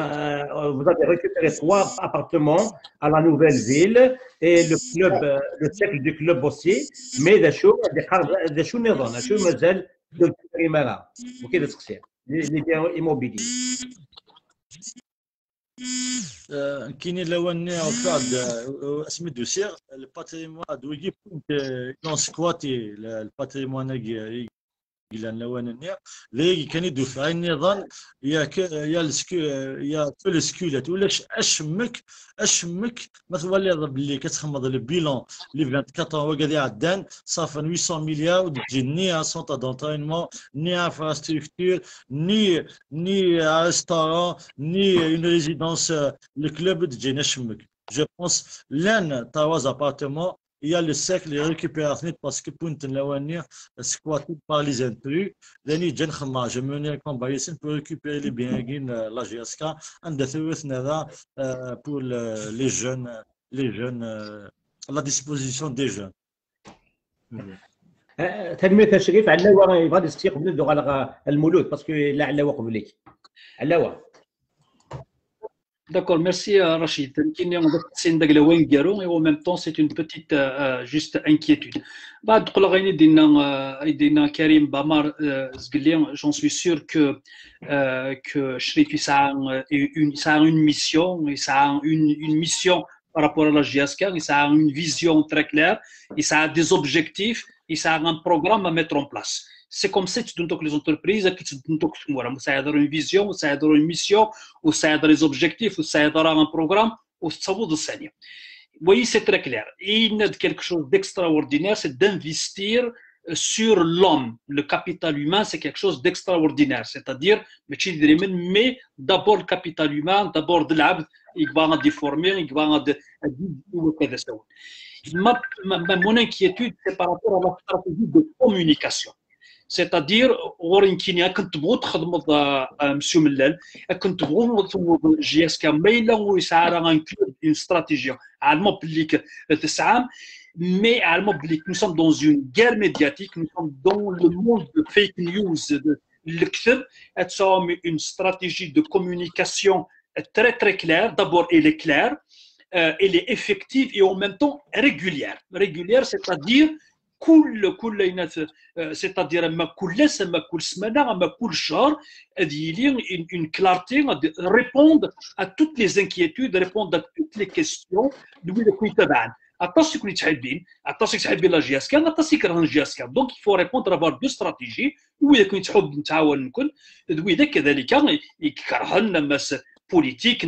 vous avez récupéré trois appartements à la nouvelle ville et le club le cercle du club aussi mais دا شو دا شو النظام شو مازال دو البريميرا وكذا تسقسي لي بيان ايموبيليي آه، كاين الاولاني وفاد اسمي دوسير الباتريمون دويجي كون سكواتي الباتريمون إلى الاولاني ذي كان يدفع النظام يا ك يا السكو يا كل سكولات ولا أشمك أشمك مثلا اللي باللي كتخمض البيلون. اللي 24 وقاعد عدان صافا 800 مليار وتجي ني سونتر دونترينمون ني إنفراستركتور ني ني ريستورون ني اون ريزيدونس الكلوب تجي نشمك جو بونس لأن تاواز ابارتمون il y a le cercle de récupération parce que pour l'avenir, squatté par les intrus. L'année, j'ai je menais un combat ici pour récupérer les biens de la GSK. Un des pour le- les jeunes, les jeunes, euh, à la disposition des jeunes. تنمية تشريف علاوة يبغى ديسكسي قبل ندوغ على المولود باسكو لا علاوة قبلك علاوة D'accord, merci euh, Rachid. Et en même temps, c'est une petite euh, euh juste inquiétude. Bah, euh, Karim Bamar, j'en suis sûr que euh, que Shritu ça a une ça a une mission et ça a une, une mission par rapport à la JSK, et ça a une vision très claire et ça a des objectifs a un programme à mettre en place. C'est comme ça que les entreprises donnent ça une vision, ça a une mission, ou ça a des objectifs, ou ça a un programme, ou ça vaut de saigner. Vous voyez, c'est très clair. Il y a quelque chose d'extraordinaire, c'est d'investir euh, sur l'homme. Le capital humain, c'est quelque chose d'extraordinaire. C'est-à-dire, mais d'abord le capital humain, d'abord de l'abd, il va en déformer, il va en Ma- ma- ma- Mon inquiétude, c'est par rapport à la stratégie de communication. C'est-à-dire, غورين كينيا كنت تبغوا تخدموا ض- آه، مسيو ملال كنت تبغوا تبغوا جي اس كا ميلا ويسعى ان une stratégie عالمو بلي ك- تسعى mais عالمو بلي nous sommes dans une guerre médiatique nous sommes dans le monde de fake news de الكذب تساوم une stratégie de communication très très claire d'abord elle est claire euh, elle est effective et en même temps régulière régulière c'est-à-dire كل كل ينات c'est-à-dire ما كل سنة ما كل سمانة ما كل شهر هذه لي une, une clarté غادي répondre à toutes les inquiétudes répondre à toutes les questions اللي يكون تبعا عطاش يكون يتحبين عطاش يتحبين لا جي اس كان عطاش يكرهن جي اس كان دونك يفو ريبوندر افوار دو استراتيجي وإذا كنت تحب نتعاون نكون وإذا كذلك يكرهن ماس politique,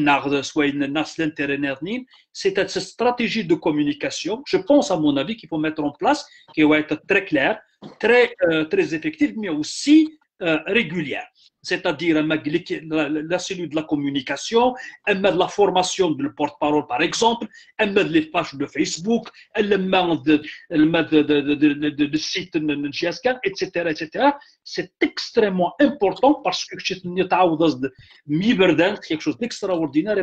c'est cette stratégie de communication, je pense à mon avis qu'il faut mettre en place, qui va être très claire, très, euh, très effective, mais aussi euh, régulière c'est-à-dire la cellule de la communication, de la formation du porte-parole par exemple, de les pages de Facebook, de site de GSK, etc. etc. C'est extrêmement important parce que c'est quelque chose d'extraordinaire,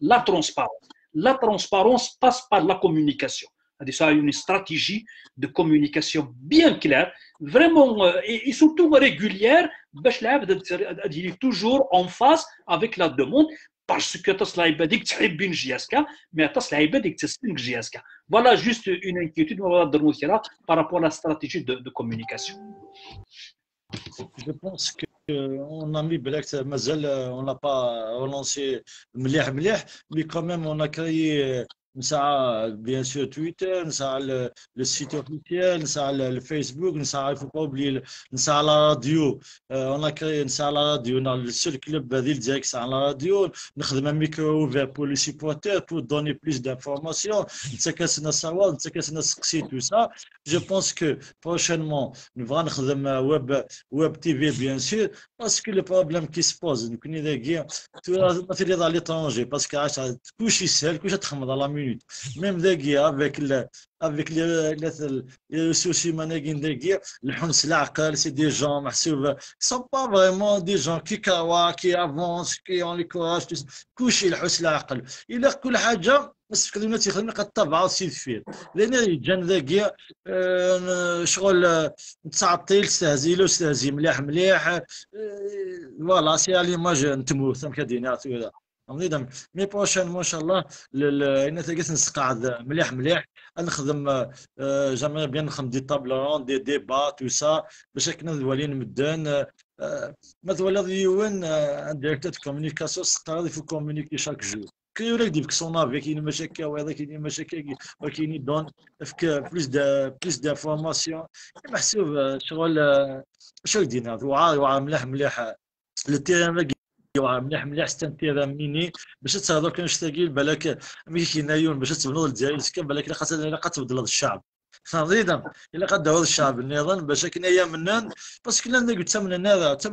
la transparence. La transparence passe par la communication. Ça a une stratégie de communication bien claire, vraiment euh, et, surtout régulière, toujours en face avec la demande parce que mais Voilà juste une inquiétude par rapport à la stratégie de, de communication. Je pense qu'on a mis Mazel, on n'a pas relancé mais quand même on a créé nous a euh, bien sûr Twitter, nous a le, site officiel, nous a le, Facebook, nous a, il faut pas oublier, le, la radio. On a créé, nous a la radio, on a le seul club Badil Direct, à la radio. Nous avons un micro ouvert pour les supporters pour donner plus d'informations. C'est qu'est-ce que c'est qu'est-ce que tout ça. Je pense que prochainement, nous allons faire web, web TV, bien sûr, parce que le problème qui se pose, nous connaissons tout le matériel à l'étranger, parce que ah, couche ici, couche à la musique. Minutes. Même avec, le, avec les, les, les soucis c'est des gens qui ne sont pas vraiment des gens qui kawa, qui avancent, qui ont le courage. كلشي الحس العقل إلا كل حاجة بس في كلمه تيخدم قد طبعا سيد فيه لأن جان ذاكيا شغل تعطيل استهزي له استهزي مليح مليح فوالا سي علي ماج نتمو ثم كدينات ولا نظام مي بروشين ان شاء الله أنا تلقيت نسقعد مليح مليح. نخدم جامي بيان نخدم دي طابلون دي ديبا تو سا باش كنا ذوالين مدان. مثلا يوان ديريكتور كومونيكاسيون سقا يفو كومونيكي شاك جو كي ولا ديك سونافي كاين مشاكل وهذا كاين مشاكل ولكن يدون فك بلوس دا بلوس دانفورماسيون محسوب شغل شو دينا وعا وعا مليح مليح. التيران مليح مليح استنتيرا ميني باش تهضر كان تشتاقي بالك ملي كينايون باش تبنوا الجزائر بالك خاصها تبدل الشعب. فريدا إلا قدروا الشعب النظام باش كنا يا منان بس كنا نقول تمن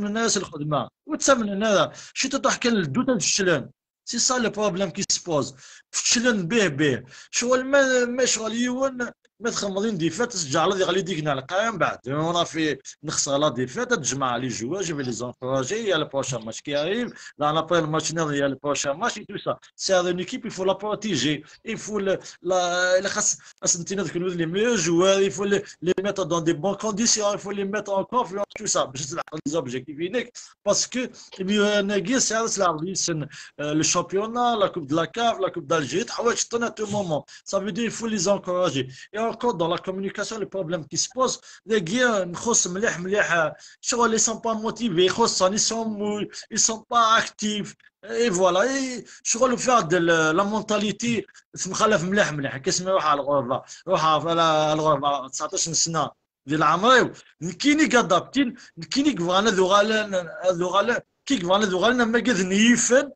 الناس الخدمة وتمن النار شي تطيح كان الدوت هذا الشلان. سي سا لو بروبليم كي سبوز. فشلن به به. شغل ما ما شغل يون ما تخمضين ديفات تجعل دي غالي ديكنا القائم بعد. أنا في نخسر لا ديفات تجمع لي جواج في لي زونكوراجي يا لو ماتش كي اريف لا أنا با الماتش يا لو ماتش تو سا سي هذا ايكيب يفو لا بروتيجي يفو لا خاص خاص انت تكون لي ميو جوار يفو لي ميتر دون دي بون كونديسيون يفو لي ميتر ان كونفلونس تو سا باش تلحق لي زوبجيكتيف هناك باسكو ناقي سي هذا سلعب لو شامبيونا لا كوب دو لا كاف لا كوب دالجي حوايج تطنا تو مومون سا فو يفو لي زونكوراجي encore dans la communication les problèmes qui se posent. نخص مليح مليح شغل ils sont pas motivés خص ils mous ils sont pas actifs. Et voilà. Et شغل فيها la mentalité مخلف مليح مليح كيسمي روح على الغربه روح على الغربه 19 سنه ديال عمري كيني كادابتين كيني كفانا ذو غالا ذو غالا كي كفانا ذو غالا ما قد نيفن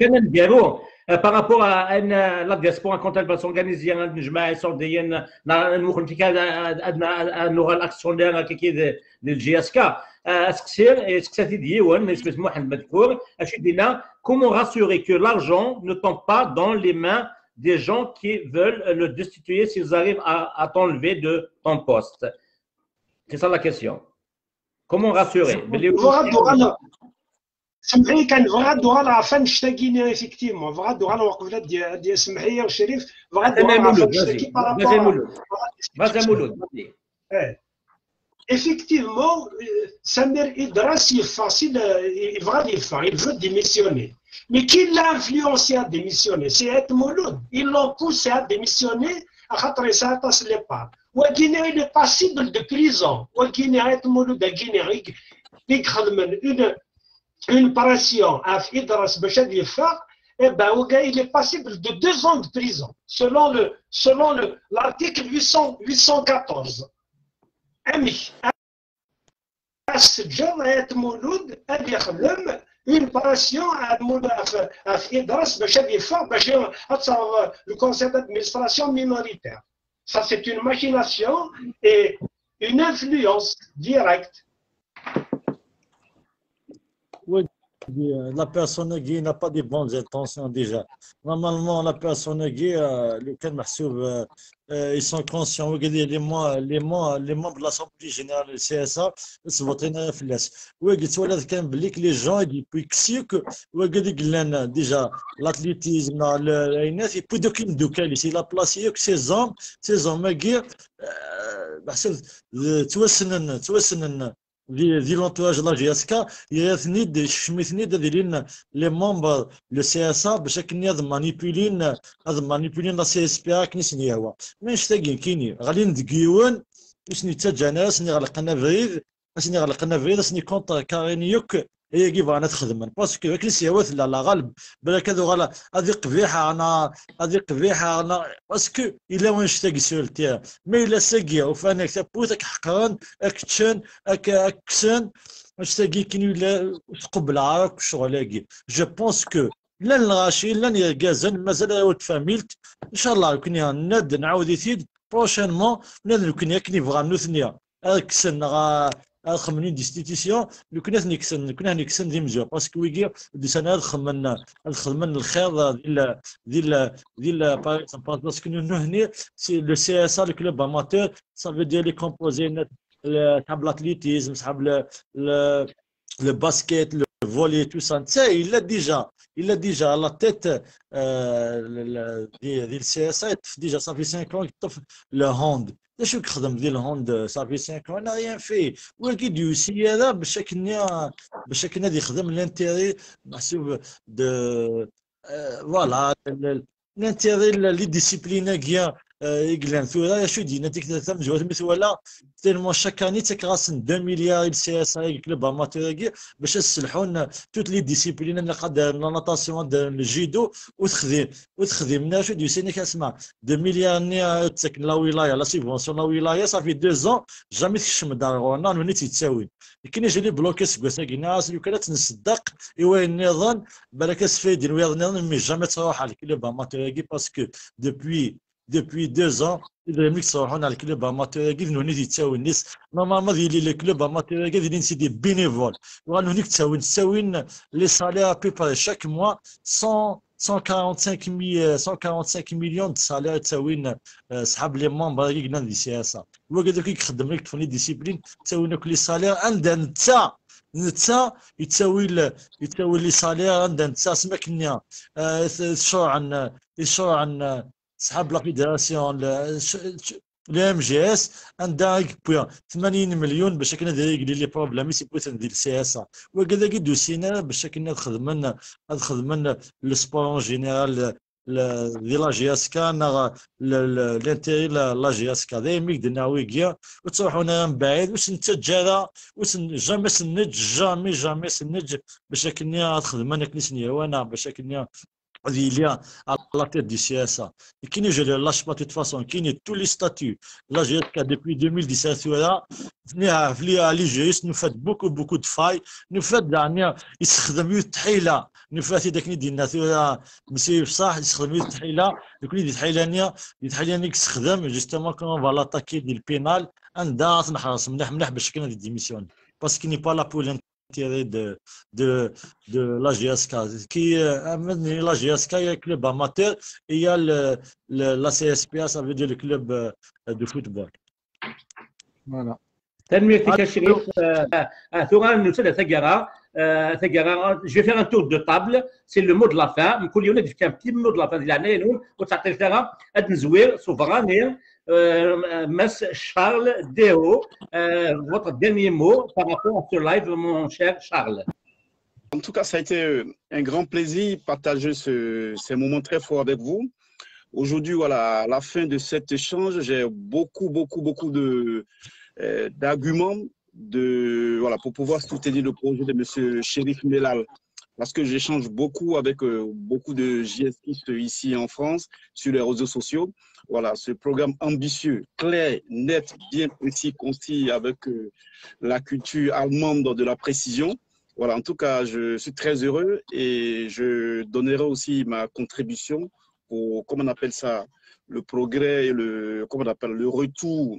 نديرو par rapport à la diaspora quand elle va s'organiser un نجمع سعوديا نمخرج في اللغه الاكسيونير كي ديال جي اس كا اسكسير سكساتي ديون اسمه محمد مذكور اش دينا comment rassurer que l'argent ne tombe pas dans les mains des gens qui veulent le destituer s'ils arrivent à, à t'enlever de ton poste C'est ça la question. Comment rassurer سمحي كان فغاد دوغال عفان شتاقيني افيكتيفمون فغاد دوغال وقفلات ديال ديال سمحيه وشريف فغاد دوغال عفان شتاقي بارابور Effectivement, Samer Idras, il est facile, il va il veut démissionner. Mais qui l'a influencé à démissionner C'est Ed Mouloud. Ils l'ont poussé à démissionner à Khatrisa Taslepa. Ou à Guinée, il est passible de prison. Ou à Guinée, Ed Mouloud, à Guinée, il une une pression à Idras Bechad eh ben, il est passible de deux ans de prison, selon le selon le l'article 814. السجن يتمولود أن يخدم une opération في درس باش يفهم باش تصاوب le conseil d'administration minoritaire. Ça, c'est une machination et une influence directe. la personne qui n'a pas de bonnes intentions déjà. Normalement, la personne qui, euh, le euh, euh, ils sont conscients. Les, les, membres, les membres de l'Assemblée générale du CSA, c'est votre influence. Oui, les gens, depuis que déjà l'athlétisme, le il peut document de ici. Il a placé que ces hommes, ces hommes, qui, tu vois, دي دي لونتواج لا جياسكا دا دي ديرين لي مومبر لو سي اس ا باش كني هاد مانيبيولين هاد مانيبيولين لا سي اس بي ا كني سنيا هو مانش تاكين كيني غادي ندقيون اسني تاجانا ني غلقنا فريد اسني غلقنا بريد اسني كونتر كارينيوك هي كي بغانا تخدم باسكو كي سيوات لا غالب. بلا كذا غالا هذه قبيحة أنا هذه قبيحة أنا. باسكو إلا وين شتا سولتي ما إلا ساقيا وفانا تبوتك حقان أكتشن أك أكسن. تاقي كي ولا تقبل عارك شغلاكي جو بونس كو لا الغاشي لا يرقازن. مازال تفاميلت إن شاء الله كنا ند نعاود يثيد. بروشينمون ناد كنا كني بغا نوثنيا أكسن خمنين ديستيتيسيون لو كنا نكسن كنا نكسن دي مزور باسكو ويكي دي سنه خمن خمن الخير ديال ديال ديال باغ اكزومبل باسكو هنا سي لو سي اس ا لو كلوب اماتور صافي ديال لي كومبوزي تاع الاتليتيزم صحاب le basket, le volley, tout ça. Tu sais, il a déjà, il a déjà à la tête euh, du CSA, déjà ça fait 5 ans qu'il le hand. شو كخدم ديال الهوند صافي 5 انا ريان في ولكن ديوسي هذا باش كنا باش كنا يخدم لانتيري محسوب دو فوالا لانتيري لي ديسيبلين كيا يقلان ثورا شو دينا ديك ثم جوات مثوالا تيرمون شاك اني تكراسن 2 مليار سي اس اي كلوب اماتور باش يسلحون توت لي ديسيبلين اللي قد لا ناتاسيون الجيدو وتخدم وتخدم شو دي سيني كاسمع 2 مليار ني تسكن لا ولايه لا سيبونسيون لا ولايه صافي 2 زون جامي تكشم دار غونا نوني تيتساوي كاين يجي بلوكي سكوسا ناس لو كانت نصدق ايوا النظام بالك سفيدين ويا النظام مي جامي تروح على الكلوب اماتور باسكو دوبوي ديبوي ديز إذا يدريملك تروحون على الكلوب اماتير كي هنا تيتساوي الناس نورمالمون اللي لي كلوب اماتير كي ديال سيدي بينيفول وغادي هناك تساوي تساوين لي سالير بيبا شاك موا 100 145 مليون سالير تساوين صحاب لي مونبر كي قلنا دي سي اس وكذا كي لك تفني ديسيبلين تساوي لك لي سالير عندها نتا نتا يتساوي يتساوي لي سالير عندها نتا سمعك الشرع عن عن شروع عن سحب لا فيدراسيون الام جي اس عندها بويا 80 مليون باش كنا داير لي بروبليم سي بويت ندير سي اس وكذا دوسينا باش كنا خدمنا خدمنا لو سبور اون جينيرال ديال لا جي اس كا لانتيري لا جي اس كا دايما درنا ويكيا وتروحونا من بعيد واش انت جارة واش جامي سنج جامي جامي سنج باش كنا خدمنا كنيسني وأنا باش كنا il y a à la tête du CSA. Et qui ne je ne lâche pas de toute façon, qui ne tous les statuts. Là, je depuis 2017, à l'IGS, nous fait beaucoup, beaucoup de failles. Nous fait dernière, يستخدموا التحيلة. nous fait داك ديالنا ثورة مسيو بصح يستخدموا التحيلة. يكون يدي تحيلانية يتحيلاني يستخدم جوستومون كون فوالا تاكي ديال البينال عندها تنحرص مليح مليح باش كنا ديميسيون باسكو ني با لا بول tiré de, de, de la GSK. Qui, euh, la GSK, il y le club amateur et il y a le, la CSPA, ça veut dire le club euh, de football. Voilà. Tadmirtika Chérif, euh, Thouran Noussel Tagara. Euh, je vais faire un tour de table, c'est le mot de la fin. Nous coulons un petit mot de la fin de l'année, nous, au Tatel Tara, Adnzouir, Souverain, euh, Mas Charles Deo. Votre dernier mot par rapport à ce live, mon cher Charles. En tout cas, ça a été un grand plaisir de partager ce, ces moments très forts avec vous. Aujourd'hui, voilà, à la fin de cet échange, j'ai beaucoup, beaucoup, beaucoup de euh, d'arguments de voilà pour pouvoir soutenir le projet de Monsieur Shérif Melal parce que j'échange beaucoup avec euh, beaucoup de JSistes ici en France sur les réseaux sociaux. Voilà, ce programme ambitieux, clair, net, bien précis, concis avec euh, la culture allemande de la précision. Voilà, en tout cas, je suis très heureux et je donnerai aussi ma contribution pour, comment on appelle ça, le progrès le, comment on appelle, le retour,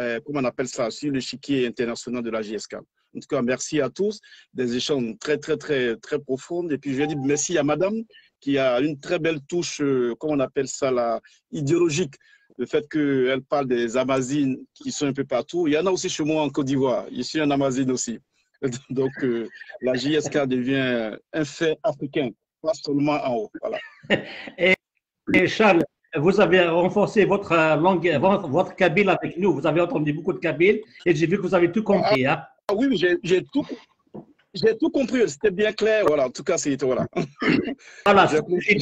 euh, comment on appelle ça, sur l'échiquier international de la GSK. En tout cas, merci à tous. Des échanges très, très, très, très profonds. Et puis, je dire merci à madame qui a une très belle touche, euh, comment on appelle ça, la, idéologique. Le fait qu'elle parle des Amazines qui sont un peu partout. Il y en a aussi chez moi en Côte d'Ivoire. Je suis un Amazine aussi. Donc, euh, la JSK devient un fait africain, pas seulement en haut. Voilà. et Charles, vous avez renforcé votre langue, votre, votre kabyle avec nous. Vous avez entendu beaucoup de kabyle et j'ai vu que vous avez tout compris. Hein? Ah oui, mais j'ai- tout, j'ai tout compris. C'était bien clair. Voilà. En tout cas, c'était voilà. Voilà,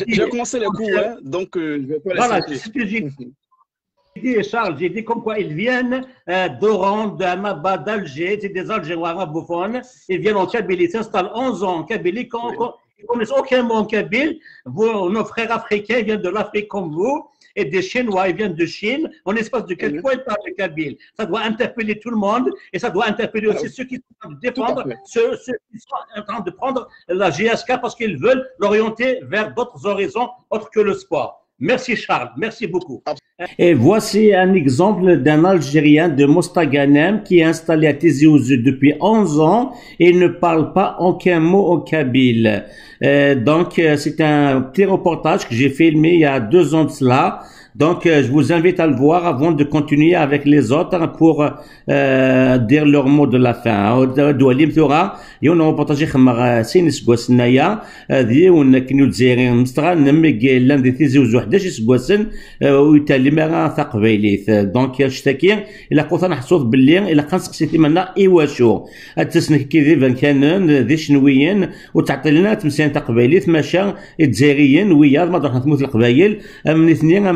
J'ai commencé les cours, hein, donc euh, je vais pas Voilà, j'ai dit, Charles. J'ai dit comme quoi ils viennent euh, d'Oran, d'Amaba, d'Alger, c'est des Algérois arabophones. Ils viennent en Kabylie, s'installent 11 ans en Kabylie. Quand, quand- ils ne connaissent aucun mot en Kabyle. Vous, nos frères africains viennent de l'Afrique comme vous. Et des Chinois, ils viennent de Chine. En espace de quelques mois, ils parlent le Kabyle. Ça doit interpeller tout le monde et ça doit interpeller aussi ceux qui sont en train de défendre, ceux qui sont en train de prendre la GSK parce qu'ils veulent l'orienter vers d'autres horizons autres que le sport. Merci Charles, merci beaucoup. Et voici un exemple d'un Algérien de Mostaganem qui est installé à Tizi depuis 11 ans et ne parle pas aucun mot au kabyle. Euh, donc euh, c'est un petit reportage que j'ai filmé il y a deux ans de cela. Donc euh, je vous invite à le voir avant de continuer avec les autres pour euh, dire leur mot de la fin. دولي مثورة يونا reportage خمغ سين سكواس نايا هذه ونكنو تزيرين مستغا نمك لأن دي تيزي وزو 11 سكواسن ويتالي ما تقبيليت دونك شتاكي إلى قوت نحصوص باللي إلى قنسق سيتي منا ايواشو التسنك كي فان كانن ذي شنويين وتعطي لنا تمسين تقبيليت ماشا الجزائريين ويا ما دوحنا تموت القبايل من اثنين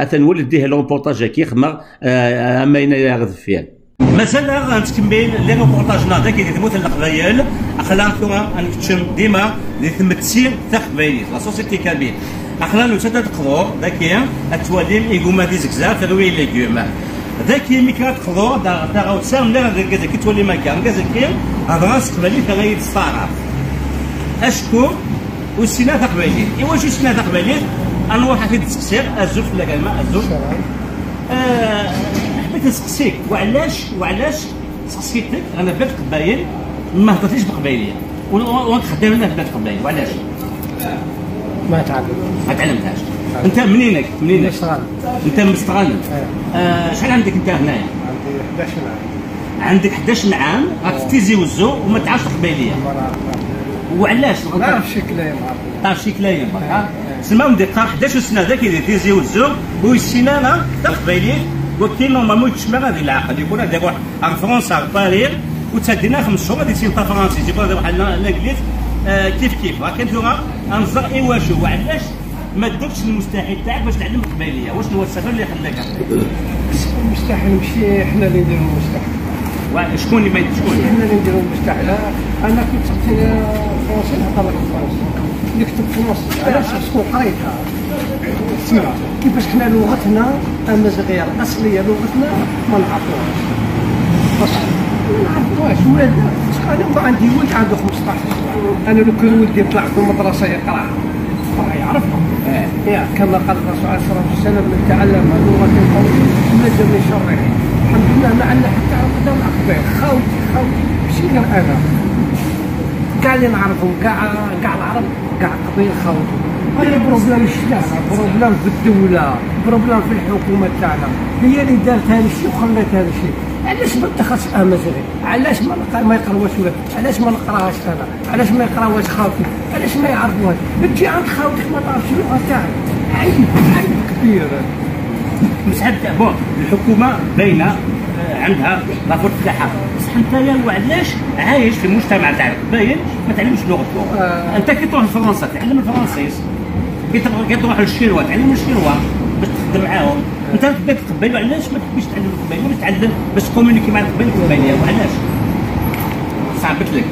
ولديه لومبورتاج كي خما آه، أما اين يغذ فيها. مازال غنتكمل لي بورتاج هذا كي موت القبايل أخلا ثم نكتشم ديما اللي تمثيل تاع قبايل لا سوسيتي كامل اخلانا نتاتا تقضور ذاكي التواليم ايكوما دي زكزا فروي ليكيوم ذاكي مي كرا تقضور دا غاوتسا ملا كي تولي مكان كازكي ادراس قبالي تغير الصارف أشكو وسنا تقبالي إيوا شو سنا تقبالي أنا واحد في تسكسير الزوف لا كلمة الزوف آه، حبيت نسقسيك وعلاش وعلاش سقسيتك أنا بلاد قبايل ما هضرتيش بقبايلية. وانت خدام لنا في بلاد قبايل وعلاش؟ ما تعلم ما تعلمتهاش. أنت منينك؟ منينك. مستغانم. أنت من مستغانم آه شحال عندك أنت هنايا؟ عندي 11 عام. عندك 11 عام؟ راك في تيزي وزو وما تعرفش القبايليه وعلاش؟ ما نعرفش كلايم تعرف شي كلايم تسمى مديقا حداش وسنة ذاك يدير تيزي وزوغ ويسينانا تقبيلين وكاين نورمالمون يتشمى غادي العقد يكون هذا واحد عن فرنسا عن باريس وتادينا خمس شهور غادي يسير فرنسي يكون هذا واحد الانجليز كيف كيف ولكن ثم انظر اي واش هو علاش ما درتش المستحيل تاعك باش تعلم القبيليه واش هو السبب اللي خلاك المستحيل ماشي حنا اللي نديرو المستحيل شكون اللي ما شكون حنا اللي نديرو المستحيل أنا كنت سقسي فرنسي نهضر لك فرنسي نكتب فرنسي علاش شكون قريتها اسمع كيفاش حنا لغتنا أمازيغية؟ الأصلية لغتنا ما نعرفوهاش. بس ما نعرفوهاش. ولاد أنا ما عندي ولد عنده 15 سنه أنا لو كان ولدي طلع في المدرسة يقرأ راه يعرفها يا كما قال الرسول عليه الصلاة والسلام من تعلم لغة نجا من شره الحمد لله ما عندنا حتى قدام أخبار خاوتي خاوتي ماشي غير أنا. كاع اللي نعرفهم كاع كاع العرب كاع قبيل خاوتهم هذا بروبليم الشارع بروبليم في الدولة. بروبليم في الحكومة تاعنا. هي اللي دارت هذا الشيء وخلت هذا الشيء. علاش ما اتخذش أمازيغي؟ علاش ما نقرا ما يقراوهاش ولا علاش ما نقراهاش أنا؟ علاش ما يقراوهاش خاوتي علاش ما يعرفوهاش؟ تجي عند خاوتك ما تعرفش اللغة تاعك. عيب عيب كبير. مسحب بون الحكومة باينه عندها لابورت تاعها. بصح انت وعلاش عايش في المجتمع تاع القبايل ما تعلمش لغته آه. انت كي تروح لفرنسا تعلم الفرنسيس كي تروح للشينوا تعلم الشينوا باش تخدم معاهم. انت تبدا القبايل وعلاش ما تحبش تعلم القبايل ما تعلم باش تكومونيكي مع القبايل القبايليه وعلاش؟ صعبت لك.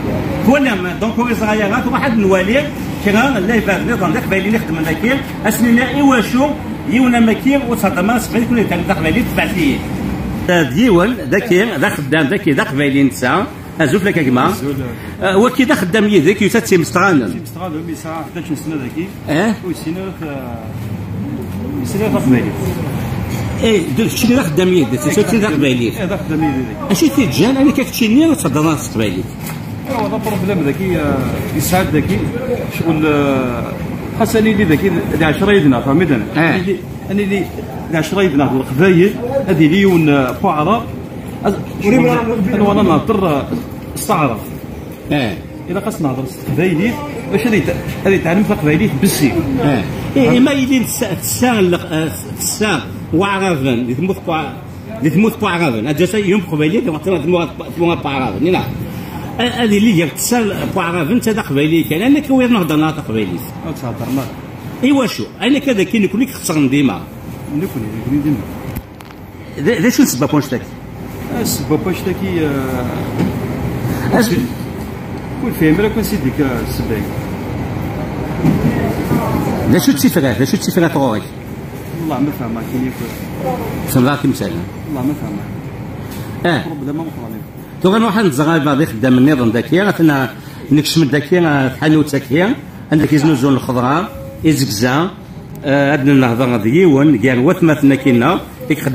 كنا دونك هو صغيرات واحد الوالي كرا الله يبارك لي ضل قبايلي نخدم ذاكير اسنينا ايواشو يونا ماكير وصدما سبعين كل ذا قبايلي تبعت لي ديول ذاك كير خدام ذاك كي دا قبايلي نتاع أزوف لك كما وكي أه، دا خدام يدك يسات سي مستغانم سي مستغانم مي ساعة 11 سنة ذاكي. آه ويسينا يسينا قبايلي اي درت شي دا خدام يدك سي سي دا إيه دا خدام يدك اش تي تجان أنا كتشيني وتهضر ناس قبايلي ايوا هذا بروبليم ذاكي آه، يسعد ذاكي. شغل حسن لي ذاكي 10 يدنا فهمت أنا؟ إيه. أنا اللي عشرايبنا في القبايل هذه ليون فعراء أنا نهضر الصعرة. آه الا خاص نهضر قبايلي واش هذه هذه تعلم في قبايلي بالسيف إيه. إيه، إيه، آه اما يدين تسان تسان وعرفن. يثمث يثمث بعرفن اجا يوم قبايلي وقتنا ثمث بعرفن لا نعم. هذه اللي هي تسال بعرفن تاع قبايلي يعني كان أنا كوير نهضر نهضر قبايلي تهضر ايوا شو أنا كذا كي نكون خسرن ديما. نكون نكون ديما. ذا شو السبب واش تاك السبب باش تاكي كل فهم راه كون سيديك السباك ذا شو تسيفرات ذا شو تسيفرات غورك والله ما فاهمك كاين سمعك مثلا والله ما فاهمك آه. تو غير واحد الزغايب غادي يخدم النظام داكيا غاتنا نكشم داكيا حانوت تاكيا عندك يزنوزون الخضراء يزكزا. آه، آه، عندنا النهضة غادي يون كان كنا كينا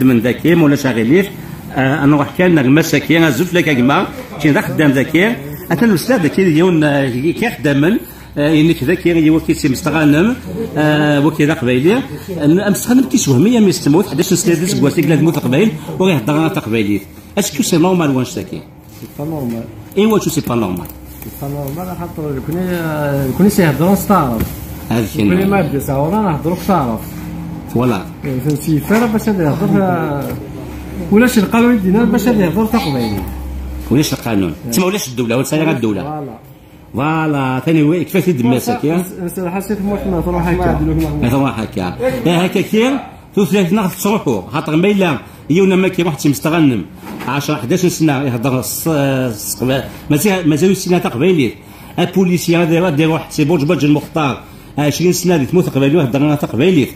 من ذاك ولا شاغليش آه، أنا راح كان المساكين زوج لك كما كي ذا خدام ذاكي. أنا الأستاذ ذاكي يون آه، كي خدامن انك ذاك يعني وكي سي مستغانم وكي ذا قبيلي. مستغانم كيسوهمي مي استموت حداش نسلاد سكواسي موت تموت وغير هضر على تقبايليت اسكو سي نورمال واش ساكي سي با نورمال اي واش سي با نورمال سي با نورمال خاطر كوني كوني سيهضرون ستار. هذا الشيء بلي ما بديت وأنا نهضرو تعرف فوالا إيه، فهمتي؟ فانا باش غادي نهضر ولاش القانون يدينا باش غادي نهضر تقبيلي ولاش القانون تسمى ولاش الدولة؟ ولا غير الدولة؟ فوالا. ثاني هو كيفاش يدمسك يا حسيت محمد روح هكا. روح هكا. هكا كثير ثلاث سنين ناخذ تروحوا خاطر ما إلا يونا ما كيروح تيمستغنم 10 11 سنة يهضر مازال مازال السنة تقبيليه البوليسي هذا يدير واحد سي برج برج المختار. 20 سنة اللي تموت قبايلي واحد درنا قبايلي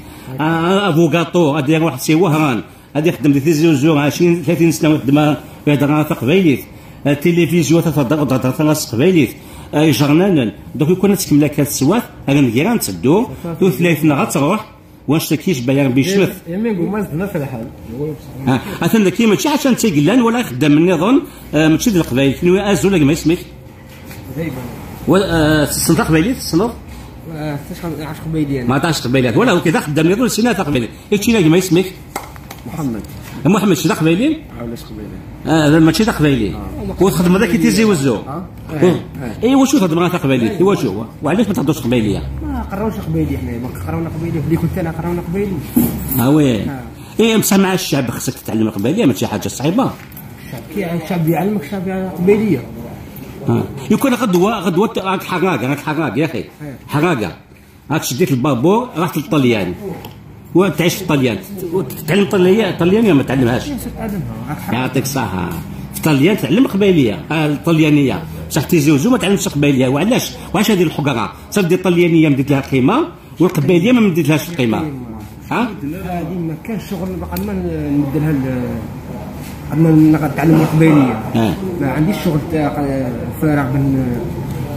آه، آه، افوكاتو غادي واحد سي وهران. غادي يخدم دي زو 20 30 سنة ويخدم في درنا قبايلي التلفزيون آه، تهضر تناس قبيليت اي جرنالا دوك يكون تكمل كات سوات أنا مكيرا نتسدو وثلاثنا غتروح. واش تكيش بايرن بيشمث يمين قوما زدنا في الحال. اثنا كي ماشي حتى انت قلان ولا خدام النظام. ماشي ديال القبايل كنوي ازول ما يسميك سنتق قبيليت تسنق ما تعرفش 14 ولا هو كذا خدام يقول سينا ناس قبيلات إيش نجم اسمك محمد. محمد شي قبيلين علاش قبيلين هذا آه، ماشي تقبيلي آه. والخدمه هذاك تيزي وزو. أه. ايوا إيه. إيه، شو الخدمه اي ايوا شو وعلاش ما تهضرش قبيليه ما قراوش قبيلي حنايا ما قراونا قبيلي اللي كنت أنا قراونا قبيلي آه وي إيه امسح مع الشعب خصك تتعلم القبيليه ماشي حاجة صعيبه الشعب كي الشعب يعلمك الشعب قبيليه يكون غدوه غدوه راك حراقه راك حراقه يا أخي. حراقه راك شديت البابور رحت للطليان. وتعيش في الطليان. تتعلم طليان طليانيه ما تعلمهاش. يعطيك الصحة في الطليان تعلم قبيلية آه الطليانية. بصح تيزوجو ما تعلمش قبيلية. وعلاش؟ وعلاش هذه الحقرة؟ صافي الطليانية مديت لها قيمة والقبيلية ما مديت لهاش القيمة ها؟ هذه ما كانش شغل باقي ما ندير لها عندنا نتعلم القبيلية. آه. ما عنديش شغل تاع فارغ بن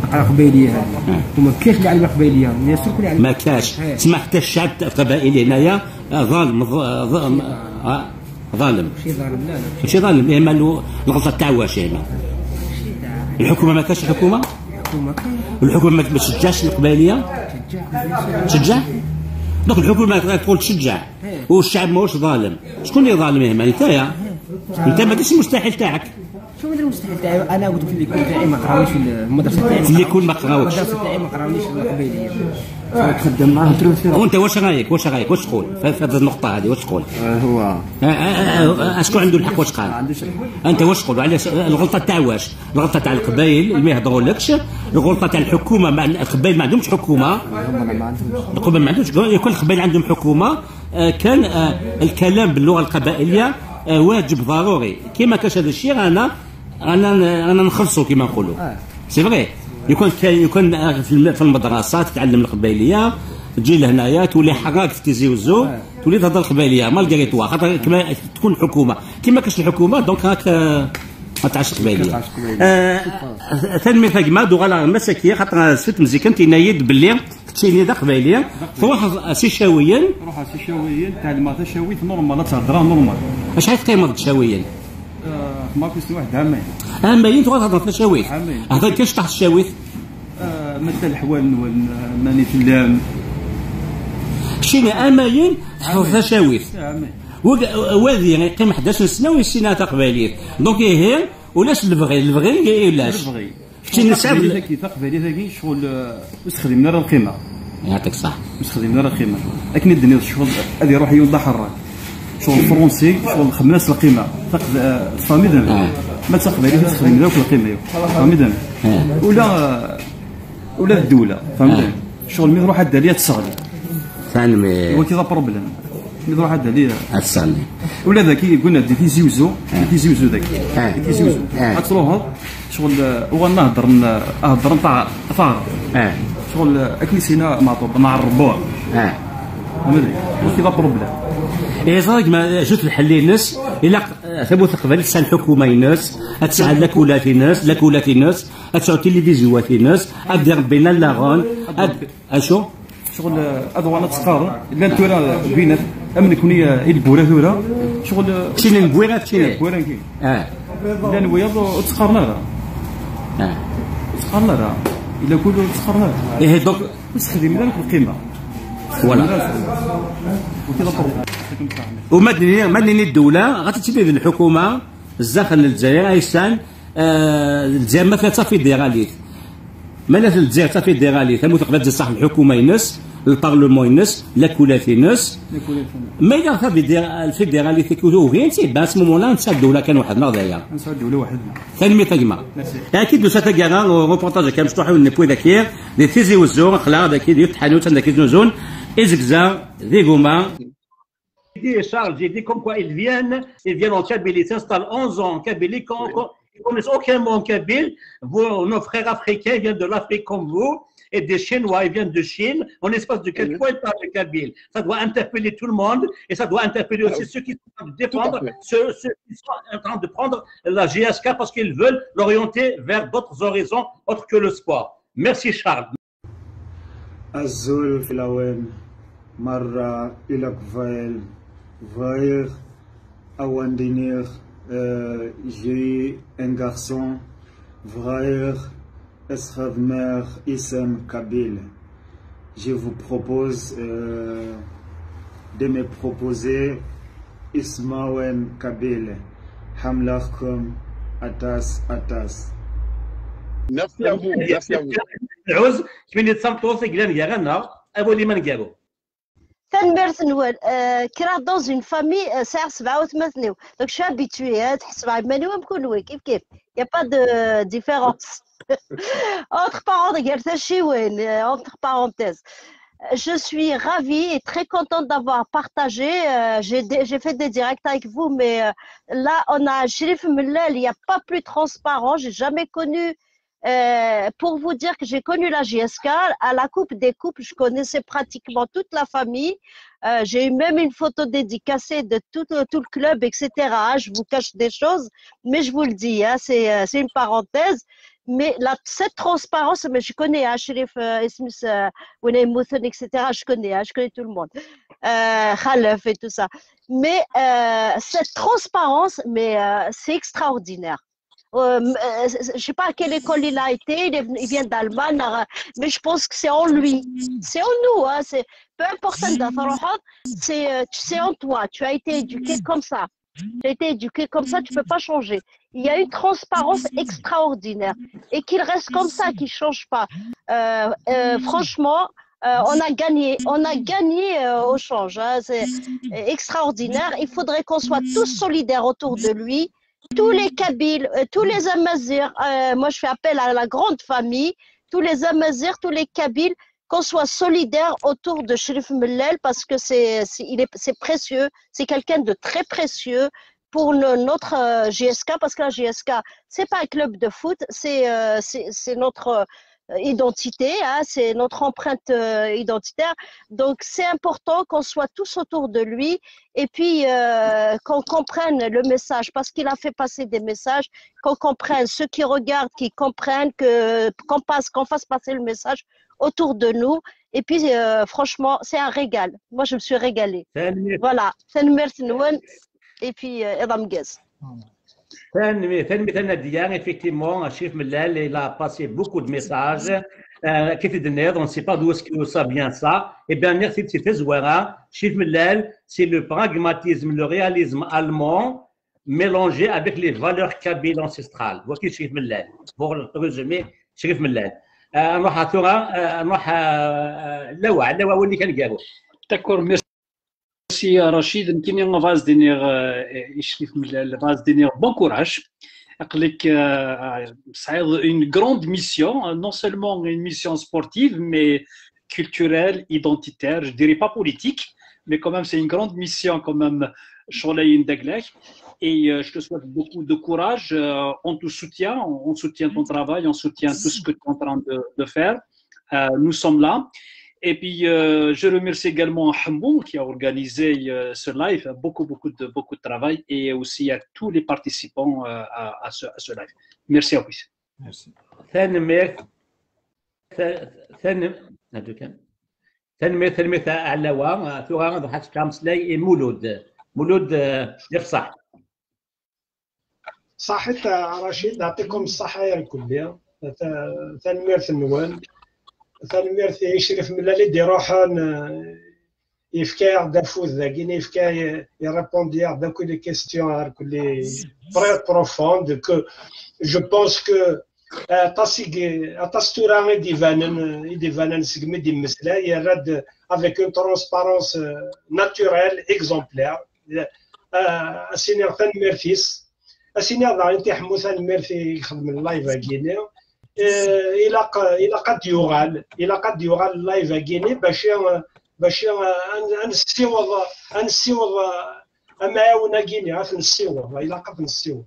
نقرأ قبيليه هذه. وما كاينش اللي يعلم القبيليه الناس الكل يعلم ما كاش. إيه. تسمع حتى الشعب القبائلي هنايا آه، ظالم ظ- ظ- آه، ظالم. شي ظالم لا لا. ماشي ظالم. اما له الغلطة تاع واش هنا؟ الحكومة ما كاش الحكومة الحكومة ما تشجعش القبائلية؟ تشجع دوك الحكومة تقول تشجع والشعب ماهوش ظالم. شكون اللي ظالم هنا؟ أنت يا. انت ما ديش المستحيل تاعك. شو هذا المستحيل تاعي؟ أنا قلت في الليكون تاعي ما قراونيش في المدرسة تاعي. في الليكون ما قراوكش. المدرسة تاعي ما قراونيش القبيليه تخدم معاه وانت واش رايك؟ واش رايك؟ واش تقول؟ في هذه النقطة هذه واش تقول؟ هو آه، آه، آه، شكون عنده الحق واش قال؟ أنت واش تقول؟ علاش؟ الغلطة تاع واش؟ الغلطة تاع القبائل اللي ما يهضرولكش؟ الغلطة تاع الحكومة مع القبائل ما عندهمش حكومة. القبائل ما عندهمش يكون القبائل عندهم حكومة. آه، كان آه، الكلام باللغة القبائلية آه، واجب ضروري. كيما كاش هذا الشيء أنا أنا أنا نخلصوا كيما نقولوا سي فري. يكون كان يكون آه، في الم- في المدرسة تتعلم القبائليه تجي لهنايا تولي حراك في تيزي وزو تولي تهضر القبائليه مالغري توا خاطر كما تكون حكومه كيما كاش الحكومة دونك آه، ما تعرفش قبائليه آه، ثاني ثقما دوغالا مساكية خاطر سفت مزيكا تينايد باللي تشيني دا قبائليه تروح سيشاويا روح سيشاويا تعلم تشاويت نورمال تهضرها نورمال. اش قيمة شاويا آه، ماكو سي واحد عامين. عامين تروح تهضر عامين. هذا كاش تحت الشاويت آه، مثل الحوال وال- ماني في اللام. شيني اماين تحط في الشاويت عامين. وادي يقيم 11 سنة ويسينا تقباليه دونك هي ولاش البغي البغي ولاش؟ البغي كي نساب كي ثقف عليه ذاك شغل استخدمنا من القيمة. يعطيك الصحة. استخدمنا من القيمة. لكن الدنيا شغل هذه روحي يوضع حرة شغل فرونسي شغل خماس القيمة. ثقف صامدا آه، آه. ما تثقب عليه تستخدم من القيمة. صامدا آه. ولا ولا الدولة. فهمت؟ شغل مي روح الدالية تصغر فهمت هو كي بروبليم نروح هذا ليه تصلي ولا ذاك قلنا كي في كي زيوزو آه. ذاك كي زيوزو. آه. آه. اتروهض شغل وأنا نهضر نهضر نتاع فار شغل اكنيسينا معطوب مع الربوع فهمتني وكي ذا بروبليم إيه صدق ما جوت الحل الناس. إلا ثبوت قبل تسال الحكومة الناس تسال في الناس لاكولات الناس تسال التلفزيونات الناس. أدير بين لاغون أشو؟ شغل أدوان تسقارن لا تورا بينات. أمن كوني عيد الكورا ثورا شغل كشين الكويرا كشين الكويرا كي آه. لا نويض تسخرنا راه آه تسخرنا راه الا كلو تسخرنا إيه دوك نستخدم لك القيمة. فوالا ما دنيا الدولة غتتبع الحكومة الزاخل آه، الجزائر ما فيها ثلاثة فيدراليه مالات الجزائر في ديغالي ثم تقبل تصح الحكومة ينس البارلمون ينس لا كولات ينس. ما إلا صافي في ديغالي في كوتو غين سي؟ باس مومون نسى الدولة كان واحد نهار ضيا نسى الدولة واحد. نهار ثاني ميتا كيما أكيد دوسا كيما روبورتاج كان مفتوح ون بوي ذاكير دي تيزي وزور خلا ذاك ديال التحانوت عندك نوزون. ازكزا ذي غوما. Des charges, j'ai dit comme quoi ils viennent, ils viennent en Kabylie, s'installent 11 ans en Kabylie, quand, quand, ils connaissent aucun mot en Kabyle. Vous, nos frères africains viennent de l'Afrique comme vous, et des Chinois, ils viennent de Chine. En espace de quelques fois, ils parlent le Kabyle. Ça doit interpeller tout le monde, et ça doit interpeller aussi ceux qui sont en train de défendre, Tout à fait. ceux, ceux qui sont en train de prendre la GSK parce qu'ils veulent l'orienter vers d'autres horizons autres que le sport. Merci Charles. الزول في الأوان مرة إلى قفايل فاير أوان دينير جي ان garçon frère extraordinaire Issam Kabil. Je vous propose euh, de me proposer Ismawen Kabil. Hamlakum Atas Atas. Merci à vous. Merci à vous. العوز كمين تصمتوس قلنا يا أبو لي من قالوا تنمرت نوال آه، كرا dans une famille آه، ساعة سبعة وثمانية دونك شو habitué تحس مع ماني ومكون وي كيف كيف y a pas de différence entre parenthèses قالت هادشي وين آه، entre parenthèses je suis ravie et très contente d'avoir partagé. Euh, j'ai des- j'ai fait des directs avec vous, mais euh, là, on a Chérif Mellel, il n'y a pas plus transparent. J'ai jamais connu. euh, pour vous dire que j'ai connu la JSK à la Coupe des Coupes, je connaissais pratiquement toute la famille. Euh, j'ai eu même une photo dédicacée de tout, le- tout le club, etc. Je vous cache des choses, mais je vous le dis, hein, c'est euh, une parenthèse. Mais la, cette transparence, mais je connais, hein, Chérif euh, Ismis, euh, etc. Je connais, hein, je connais tout le monde. Euh, Khalef et tout ça. Mais euh, cette transparence, mais euh, c'est extraordinaire. Euh, euh, je sais pas à quelle école il a été, il, vient d'Allemagne, euh, mais je pense que c'est en lui, c'est en nous, hein, c'est peu importe c'est euh, tu- c'est en toi, tu as été éduqué comme ça. J'ai été éduquée comme ça, tu peux pas changer. Il y a une transparence extraordinaire et qu'il reste comme ça, qu'il change pas. Euh, euh, franchement, euh, on a gagné, on a gagné euh, au change. hein. C'est extraordinaire. Il faudrait qu'on soit tous solidaires autour de lui. Tous les Kabyles, euh, tous les Amazirs, euh, moi je fais appel à la grande famille, tous les Amazirs, tous les Kabyles, qu'on soit solidaires autour de Sherif Mellel parce que c'est il est- c'est précieux, c'est quelqu'un de très précieux pour notre euh, GSK parce que la GSK, c'est pas un club de foot, c'est euh, c'est notre identité, hein, c'est notre empreinte euh, identitaire. Donc c'est important qu'on soit tous autour de lui et puis euh, qu'on comprenne le message parce qu'il a fait passer des messages, qu'on comprenne ceux qui regardent, qui comprennent que qu'on passe, qu'on fasse passer le message autour de nous. Et puis euh, franchement, c'est un régal. Moi, je me suis régalée. Voilà. Et puis effectivement Chef Mellal il a passé beaucoup de messages euh, كيف الدنيا on ne sait pas d'où est-ce que ça vient ça et bien merci de cette زوينة Chef Mellal c'est le pragmatisme le réalisme allemand mélangé avec les valeurs kabyles ancestrales voici Chef Mellal pour résumer Chef Mellal آه، نروح ثورة آه، نروح آه، لوا لوا واللي كان قالوا D'accord, euh, Ishrif Millal, va se donner bon courage. Avec euh, ça a une grande mission, hein, non seulement une mission sportive, mais culturelle, identitaire, je dirais pas politique, mais quand même c'est une grande mission quand même, Cholein Deglech. Et euh, je te souhaite beaucoup de courage. Euh, on te soutient, on, soutient ton travail, on soutient tout ce que tu es en train de, de faire. Euh, nous sommes là. Et puis, euh, je remercie également Hamboum qui a organisé euh, ce live, beaucoup, beaucoup de, beaucoup de travail, et aussi à tous les participants euh, à, à ce, à ce live. Merci à vous. Merci. تنمية ثن هادو كان تنمية تنمية علوا ثوغا ضحات كامس لاي مولود مولود آه، يفصح صحيت رشيد نعطيكم الصحة يا الكل تنميرت النوان تنميرت يشرف من اللي دي روحان يفكا دا فوز ذاكين يفكا يريبوندي دا كل لي كيستيون كل تري بروفوند كو جو بونس كو تاسيك تاستورا ديفانن ديفانن سيغمي دي مسلا يراد افيك اون ترونسبارونس ناتوريل اكزومبلير سينيور تنميرتيس اسيني هذا انت حموثا ميرثي يخدم اللايف اكيني إلى إلى قد يغال إلى قد يغال اللايف اكيني باش باش نسيوض نسيوض معاون اكيني عاد نسيوض إلى قد نسيوض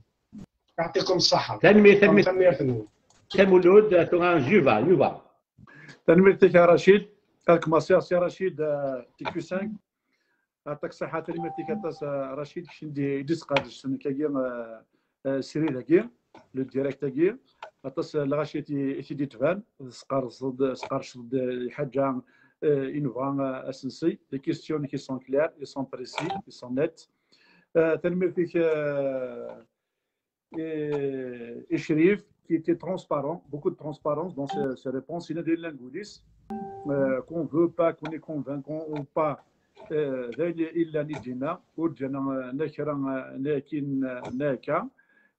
يعطيكم الصحه تنمية تنمية تنمية تمولود جوفا جوفا تنميتك يا رشيد كالك ماسير سي رشيد تي كيو 5 يعطيك الصحة تنميتك تاس رشيد شندي ديس قادش سنة كاكي سيري لاكي لو ديريكت تاكي تاس لغاشي تي تي دي تفان سقار صد سقار صد حاجة انوفا اسنسي لي كيستيون كي سون كلير اي سون بريسي اي سون نيت تنميتك et, et Chérif, qui était transparent, beaucoup de transparence dans ses, ses réponses. Il y a des linguistes euh, qu'on veut pas, qu'on est convaincant ou pas. euh, ذلك إلا نجينا ورجنا نكرا لكن ناكا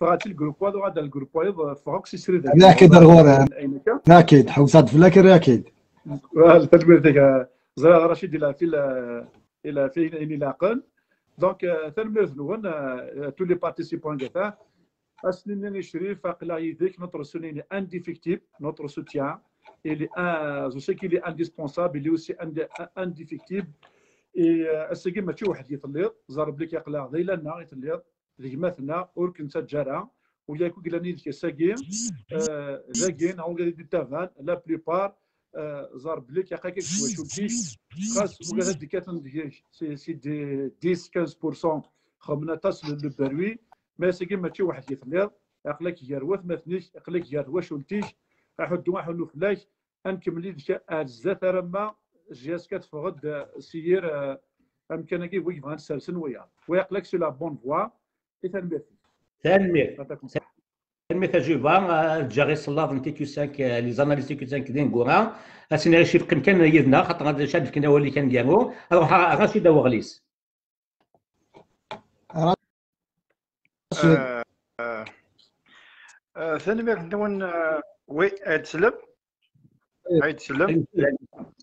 فغاتمشي للجروب واحد وغادا للجروب فوق سي سري ذاك ناكد الغور ناكد حوسات فلاكر ناكد تجميل ديك زرا رشيد إلى في إلى في إلى قل دونك تنمير نون تو لي بارتيسيبون كاع اسنيني شريف فقلا يديك نوتر سنين انديفيكتيب نوتر سوتيان. Il est un, je sais qu'il est indispensable, il est aussi indéfectible. Et à ce qui m'a dit, واحد يطلب ضرب لك يقلع ذي لنا يطلب gma-tneɣ ur وياكو قلنا ara وياك زجين أو قلنا دي عون لا بليبار آه، زار بليك يا خاكي شو شو بيش خاص ولا دي كاتن دي سي دي 10 15% خمنا تصل للبروي ما ساكي ماشي واحد اللي يثنيض عقلك يروث ما ثنيش. عقلك يروش ولتيش أحد واحد نخلاش انكمل لك الزات رما جياس كتفقد آه، سير آه، امكانك ويبغى نسلسل ويا. ويقلك سو لا بون فوا. تنمير تنمير تنمير تجربه جاري صلاف نتي كيو 5 لي زاناليز كيو 5 دين كورا اسينا غير شي كان يدنا خاطر هذا شاد كنا هو اللي كان ديالو. روح غاشي دا وغليس. ثاني مير نون وي عيد سلم. عيد سلم.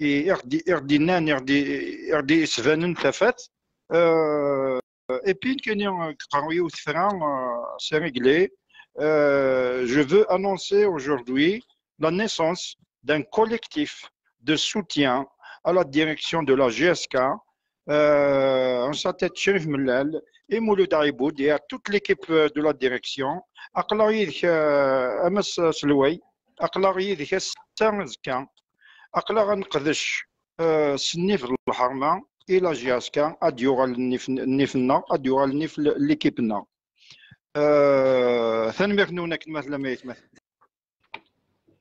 يردي يردينان يردي يردي سفانن ثفات اي بي كان قراوي ثران سي ريغلي je veux annoncer aujourd'hui la naissance d'un collectif de soutien à la direction de la GSK en sa tête Chérif Mellal et Mouloud Aiboud et à toute l'équipe de la direction. أقلعي أمس سلوي أقلعي ذيك السان اقلا غنقدش آه، في الحرمة إلى جياسكا اديو غال النيف النيفنا اد يغال النيف ليكيبنا آه ثاني نونك مثلا ما يتمثل.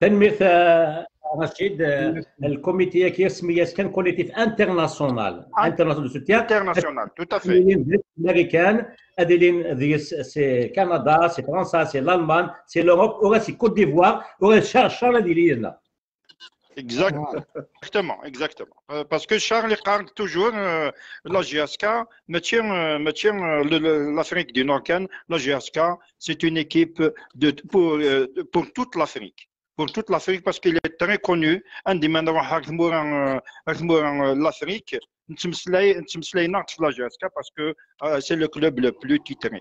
تنمير آه، رشيد آه، الكوميتي كي اسمي كان كوليتيف انترناسيونال. انترناسيونال. انترناسيونال تو تافي أمريكان ادلين ديس سي كندا سي فرنسا سي الألمان سي لوروب ورا سي كوت ديفوار ورا شارشار اللي Ah. Exactement, exactement. Euh, parce que Charles regarde toujours euh, la GSK, mais tient, euh, tient euh, l'Afrique du Nord, la GSK, c'est une équipe pour, pour toute l'Afrique. Pour toute l'Afrique, parce qu'il est très connu. Un des maintenant, l'Afrique, la GSK, parce que c'est le club le plus titré.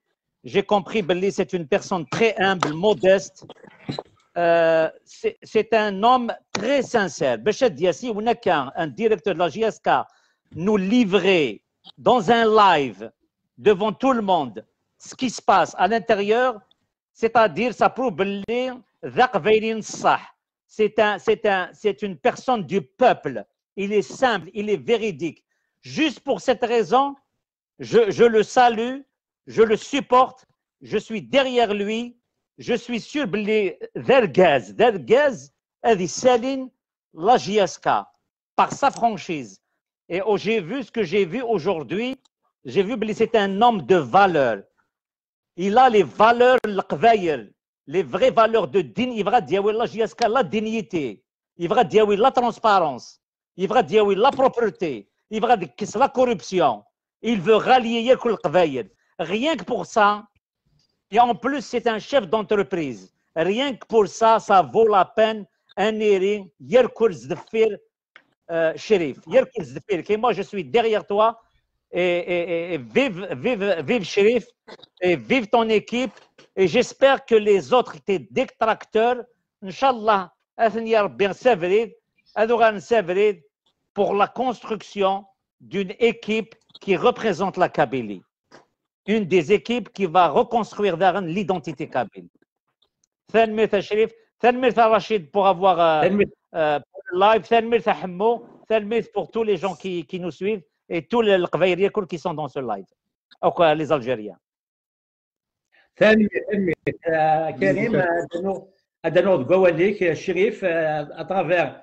j'ai compris, Belli, c'est une personne très humble, modeste. Euh, c'est un homme très sincère. Béchet Diassi, on a qu'un un directeur de la JSK nous livrer dans un live devant tout le monde ce qui se passe à l'intérieur c'est-à-dire ça prouve c'est un, c'est un, c'est une personne du peuple. Il est simple, il est véridique. Juste pour cette raison, je, je le salue, je le supporte, je suis derrière lui, je suis sûr que Vergaz, Vergaz, dit Saline, la JSK, par sa franchise. Et oh, j'ai vu ce que j'ai vu aujourd'hui, j'ai vu que c'est un homme de valeur. Il a les valeurs les vraies valeurs de din il va dire la dignité. Il va dire la transparence. Il va dire la propreté. Il va dire la corruption. Il veut rallier Rien que pour ça, et en plus, c'est un chef d'entreprise. Rien que pour ça, ça vaut la peine un Iri, Yerkour Zdefir, euh, Shérif. Yerkour Zdefir, qui moi, je suis derrière toi. Et, vive, vive, vive Shérif, et vive ton équipe. Et j'espère que les autres, tes détracteurs, Inch'Allah, bien Severid, Adoran Severid, pour la construction d'une équipe qui représente la Kabylie Une des équipes qui va reconstruire l'identité kabyle. ثانمير شريف ثانمير Rachid pour avoir euh, euh, live ثانمير Hammo, ثانمير pour tous les gens qui, qui nous suivent et tous les Qvaïriens qui sont dans ce live, ou les Algériens. ثاني كريم هذا نوض قواليك الشريف اترافير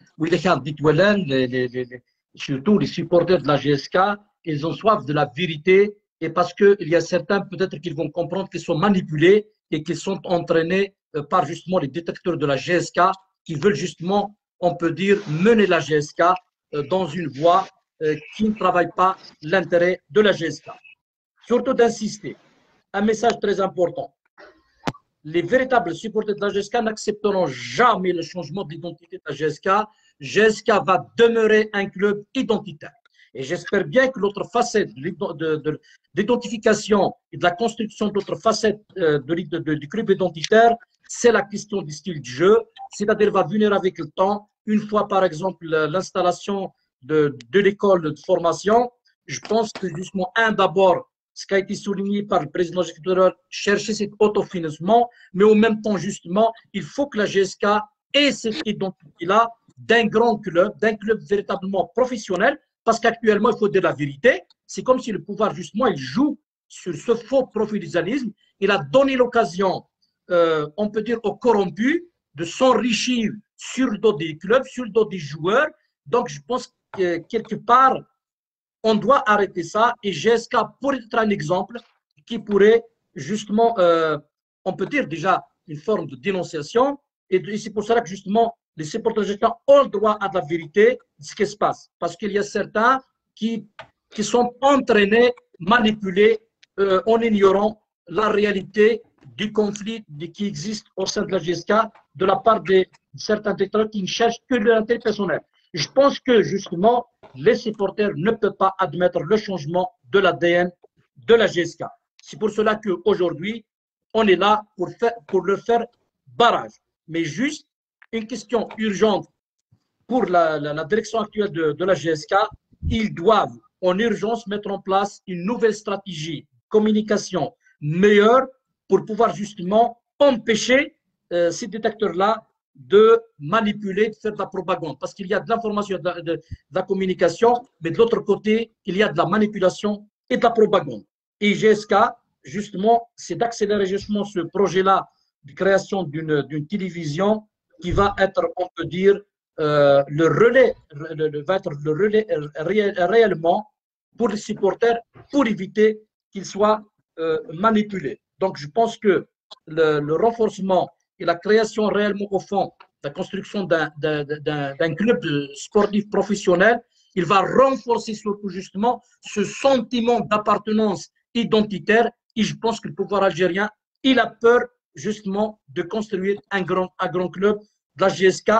les, surtout les supporters de la GSK, ils ont soif de la vérité et parce qu'il y a certains, peut-être qu'ils vont comprendre qu'ils sont manipulés et qu'ils sont entraînés euh, par justement les détecteurs de la GSK qui veulent justement, on peut dire, mener la GSK dans une voie euh, qui ne travaillent pas l'intérêt de la GSK. Surtout d'insister, un message très important. Les véritables supporters de la GSK n'accepteront jamais le changement d'identité de la GSK. GSK va demeurer un club identitaire. Et j'espère bien que l'autre facette de l'identification et de la construction d'autres facettes euh, du club identitaire, c'est la question du style de jeu, c'est-à-dire va venir avec le temps, une fois par exemple l'installation de, de l'école de formation, je pense que justement, un d'abord, ce qui a été souligné par le président exécutif, chercher cet autofinancement, mais en même temps, justement, il faut que la GSK ait cette identité-là d'un grand club, d'un club véritablement professionnel, parce qu'actuellement, il faut dire la vérité, c'est comme si le pouvoir, justement, il joue sur ce faux profilisalisme. Il a donné l'occasion, euh, on peut dire, aux corrompus de s'enrichir sur le dos des clubs, sur le dos des joueurs. Donc, je pense quelque part, on doit arrêter ça. Et GSK pourrait être un exemple qui pourrait justement, euh, on peut dire déjà une forme de dénonciation. Et c'est pour cela que justement, les supporters GSK ont le droit à la vérité de ce qui se passe. Parce qu'il y a certains qui, qui sont entraînés, manipulés euh, en ignorant la réalité du conflit qui existe au sein de la GSK de la part de certains détenteurs qui ne cherchent que l'intérêt personnel. Je pense que justement, les supporters ne peuvent pas admettre le changement de l'ADN de la GSK. C'est pour cela qu'aujourd'hui, on est là pour, faire, pour leur faire barrage. Mais juste une question urgente pour la, direction actuelle de, la GSK, ils doivent en urgence mettre en place une nouvelle stratégie communication meilleure pour pouvoir justement empêcher euh, ces détecteurs-là de manipuler, de faire de la propagande. Parce qu'il y a de l'information, de, de, la communication, mais de l'autre côté, il y a de la manipulation et de la propagande. Et GSK, justement, c'est d'accélérer justement ce projet-là de création d'une télévision qui va être, on peut dire, euh, le relais, va être le relais réellement pour les supporters, pour éviter qu'ils soient euh, manipulés. Donc, je pense que le, le renforcement et la création réellement au fond, la construction d'un club sportif professionnel, il va renforcer surtout justement ce sentiment d'appartenance identitaire. Et je pense que le pouvoir algérien, il a peur justement de construire un grand, un grand club de la GSK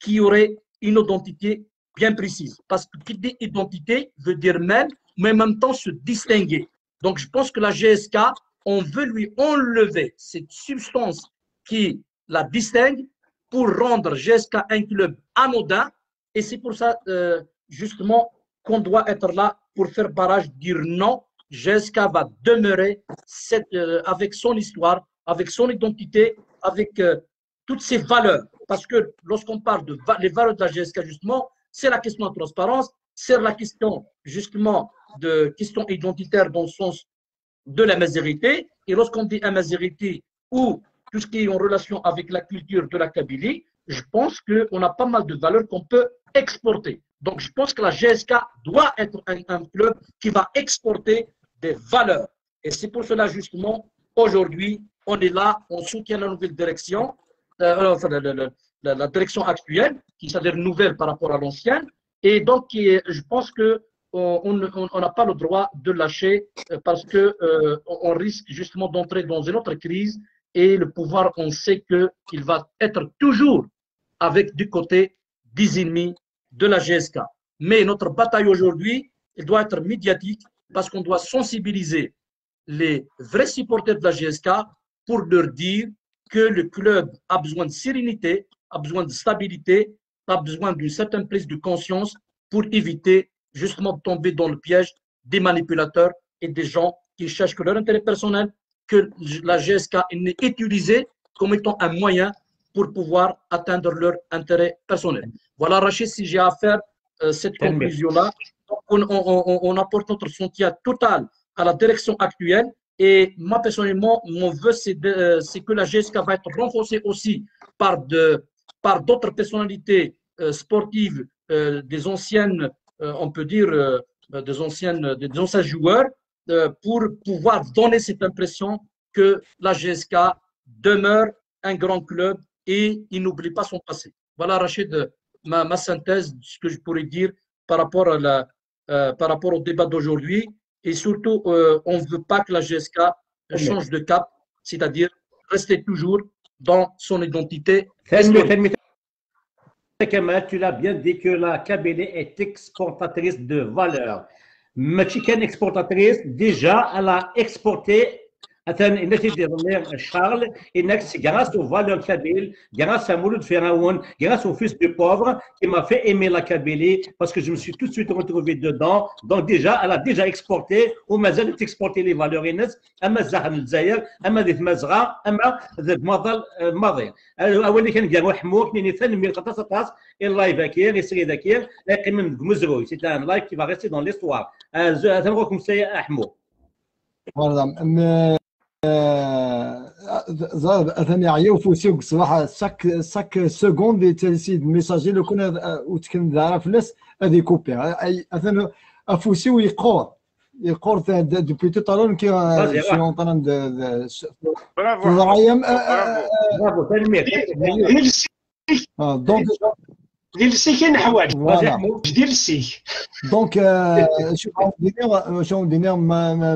qui aurait une identité bien précise. Parce que qui dit identité veut dire même, mais en même temps se distinguer. Donc je pense que la GSK, on veut lui enlever cette substance qui la distingue pour rendre GSK un club anodin. Et c'est pour ça, euh, justement, qu'on doit être là pour faire barrage, dire non. GSK va demeurer euh, avec son histoire, avec son identité, avec euh, toutes ses valeurs. Parce que lorsqu'on parle de valeurs de la GSK, justement, c'est la question de transparence, c'est la question, justement, de question identitaire dans le sens de la majorité. Et lorsqu'on dit la majorité ou tout ce qui est en relation avec la culture de la Kabylie, je pense qu'on a pas mal de valeurs qu'on peut exporter. Donc, je pense que la GSK doit être un, club qui va exporter des valeurs. Et c'est pour cela, justement, aujourd'hui, on est là, on soutient la nouvelle direction, euh, enfin, la, direction actuelle, qui s'appelle nouvelle par rapport à l'ancienne. Et donc, je pense que on n'a pas le droit de lâcher euh, parce que euh, on risque justement d'entrer dans une autre crise et le pouvoir, on sait qu'il va être toujours avec du côté des ennemis de la GSK. Mais notre bataille aujourd'hui, elle doit être médiatique parce qu'on doit sensibiliser les vrais supporters de la GSK pour leur dire que le club a besoin de sérénité, a besoin de stabilité as besoin d'une certaine prise de conscience pour éviter justement de tomber dans le piège des manipulateurs et des gens qui cherchent que leur intérêt personnel, que la GSK n'est utilisée comme étant un moyen pour pouvoir atteindre leur intérêt personnel. Voilà, Rachid, si j'ai à faire euh, cette conclusion-là, on, on, on, apporte notre soutien total à la direction actuelle. Et moi, personnellement, mon vœu, c'est euh, que la GSK va être renforcée aussi par d'autres par personnalités euh, sportives, des anciennes, on peut dire, des, anciennes, des anciens joueurs, pour pouvoir donner cette impression que la GSK demeure un grand club et il n'oublie pas son passé. Voilà, Rachid, ma, ma, synthèse, ce que je pourrais dire par rapport, à la, euh, par rapport au débat d'aujourd'hui. Et surtout, euh, on ne veut pas que la GSK change de cap, c'est-à-dire rester toujours dans son identité. Tu l'as bien dit que la KBD est exportatrice de valeur. Mais exportatrice, déjà, elle a exporté مثلا انك تدير شارل انك grâce aux valeurs kabyles grâce à Mouloud Feraoun grâce au fils du pauvre qui m'a fait aimer la Kabylie parce que je me suis tout de suite retrouvé dedans donc déjà elle a déjà exporté ومازال exporté les valeurs الناس اما الزهر الجزائر اما ذي مزرعه اما ذي المظل الماضي اول كان كانوا حموك ني تنمي قطاس قطاس اللايف كير يسري ذاكير لكن من مزروي سي ان لايف كي va rester dans l'histoire تنقولكم سي احمو Voilà. ثاني أثناء يوفوسي صباح ساك ساك سكوند يتلسي ميساجي لو كان وتكن دار فلاس هذه كوبي. أثناء أفوسي ويقور. يقور دوبي تو تالون كي سي اون تران برافو. برافو. برافو. تلميح آه، دونك ديرسيك نحواج ديرسيك دونك آه، شو دينير شو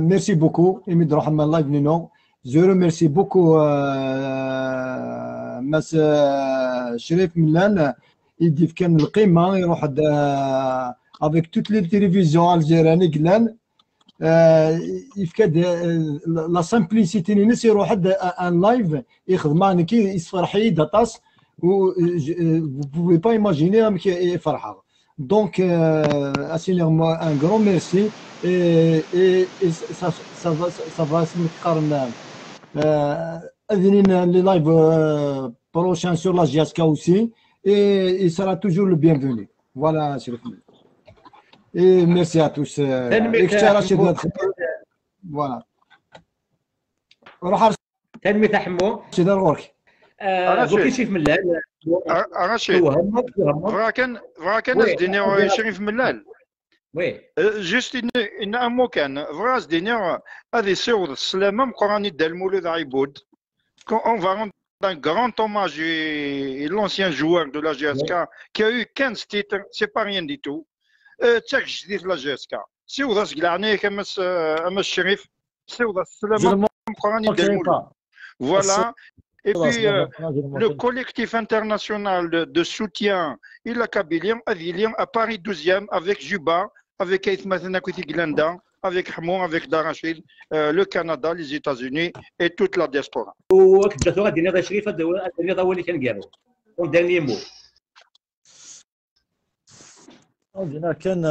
ميرسي بوكو. يمد روح من لايف نينو Je remercie beaucoup euh, Mas Sherif Milan. Il dit qu'il y a avec toutes les télévisions algériennes. Euh, il fait la simplicité. Il y a un live. Il y a vous ne pouvez pas imaginer qu'il farha. Donc, euh, un grand merci et, et, et ça, ça, va, أذنين لي لايف بروشان سور لا جياسكا اوسي اي سرا توجور لو بيانفوني فوالا شريف اي ميرسي ا توس رشيد فوالا روح تنمي تحمو شي دار غورك دوكي شريف ملال رشيد فراكن فراكن شريف ملال وي جوست ان ان مو كان فراس دينير هذه صور السلامه مقراني ديال المولود عيبود on va rendre un grand hommage à l'ancien joueur de la GSK qui a eu 15 titres, c'est pas rien du tout. تاك جديد لا جي اس كا سيوضا سقلعني كمس امس الشريف سيوضا السلامه مقراني ديال المولود فوالا Et puis, euh, le collectif international de, de soutien, il a Kabylie, à Paris 12e, avec Juba, avec Glenda, avec Hamon, avec Darachid, euh, le Canada, les États-Unis et toute la diaspora. dernier mot. كان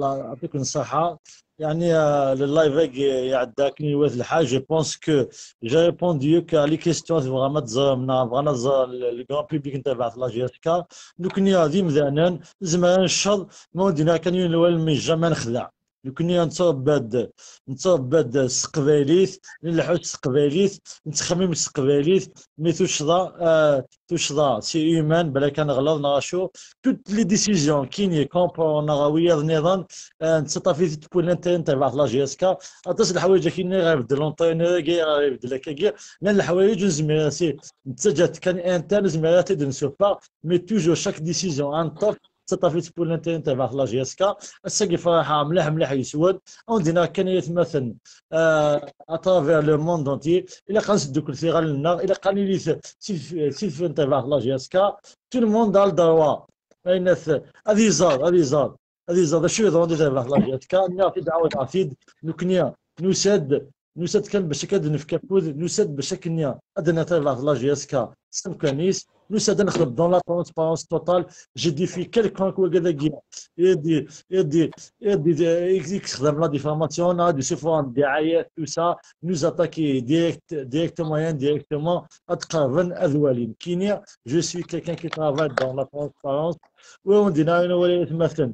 يعطيكم الصحة يعني اللايف يعداكني واث الحاج جو بونس كو جا ريبوندي كا لي كيستيون تبغى ما تزمنا بغينا الكران بوبليك نتابع في لاجي اس كا دوكني ديم مذانن زمان الشر ما ودينا كان ينوال مي جا ما نخلع جامي نخدع كني نتربد نتربد السقباليت نلحو السقباليت نتخمم السقباليت مي توشضا آه توشضا سي ايمان بلا كان غلط نغاشو توت لي ديسيزيون كيني كومبون نغاوية النظام آه نتطافي تكون انت انت بعض لا جي اس كا الحوايج كيني غيبدل لونطينور كي غيبدل هكاكي لأن الحوايج زميرا سي نتسجل كان انترن زميرا تدنسو با مي توجور شاك ديسيزيون ان توب تطافيت بولنتين تبع لا لاجيسكا السقي فرحة ملاح ملاح يسود. وندينا كان يتمثل اتافير لو موند انتي إلى قال قنسدو كل ثيغال لنا إلى قال لي سيف تبع لا لاجيسكا تو الموند دار دروا اينث هذه زار هذه زار هذه زاد. شو يضرون ديال بحال لاجيسكا نعطي في دعوة عفيد نكنيا نسد. نوسد كان باش كاد نفكا فوز نوسد باش كنيا ادنا تاع لا جي اس كا سم كانيس نوسد نخدم دون لا ترونسبارونس توتال جي دي في كيلكون كو كذا كي يدي يدي يدي يخدم لا ديفورماسيون دي سوفون الدعايات تو سا نوز اتاكي ديريكت ديريكتومون يعني ديريكتومون اتقربن كينيا جو سوي كيلكان كي ترافاي دون لا ترونسبارونس وين دينا أنا ولا يتمثل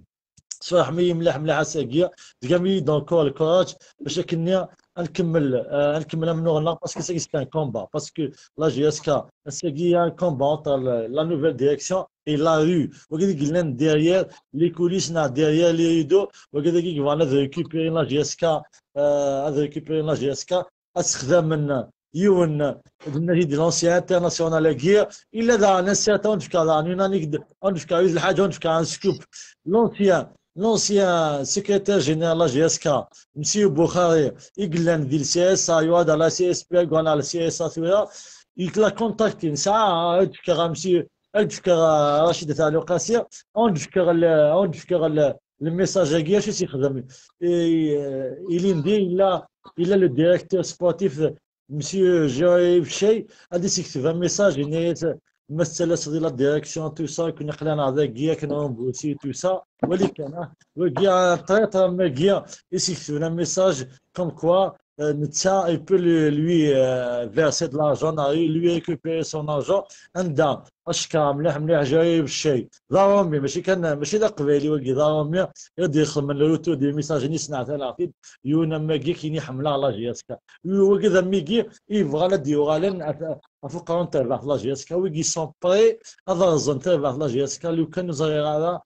صراحة مي ملاح ملاح ساقيه تقامي دون كول كوتش باش كنيا نكمل آه نكمل من لا باسكو سي سي ان كومبا باسكو لا جي اس كا سي ان كومبا انتر لا نوفيل ديريكسيون اي لا ريو وكذا قلنا ديريير لي كوليس نا ديريير لي ريدو وكذا كي فانا ريكوبيري لا جي اس كا هذا ريكوبيري لا جي اس كا استخدام من يون النادي دي لونسيان انترناسيونال كير الا دا نسيت ونفكر أنا نقدر نفكر الحاجة ونفكر سكوب لونسيان l'ancien secrétaire général de la GSK, M. Boukhari, il a dit le il a la CSP, il a il a ça, il a dit, il a Rachid Talou Qassir, on dit que le message à Guy, je suis il il a, il a le مسألة صغيره ديريكسيون تو سا كنا خلانا هذا كيا كنا نبوسي تو سا. ولكن كان وكيا طريطه ما كيا يسيكسونا ميساج كوم كوا نتشا يبو لوي فيرسي دو لارجون لوي ريكوبيري سون ارجون عندها اشكا مليح مليح جايب الشيء ضروري ماشي كان ماشي ذا قبيلي وكي ضروري يد يدخل من لوتو دي ميساج ني سنعت أنا عقيد يونا ماكي كيني حملا لا جياسكا وكي ذا ميكي يبغى لا ديوغالن افوقا انترفع في لا جياسكا ويكي سون بري اضرز انترفع في لا جياسكا لو كان زرير على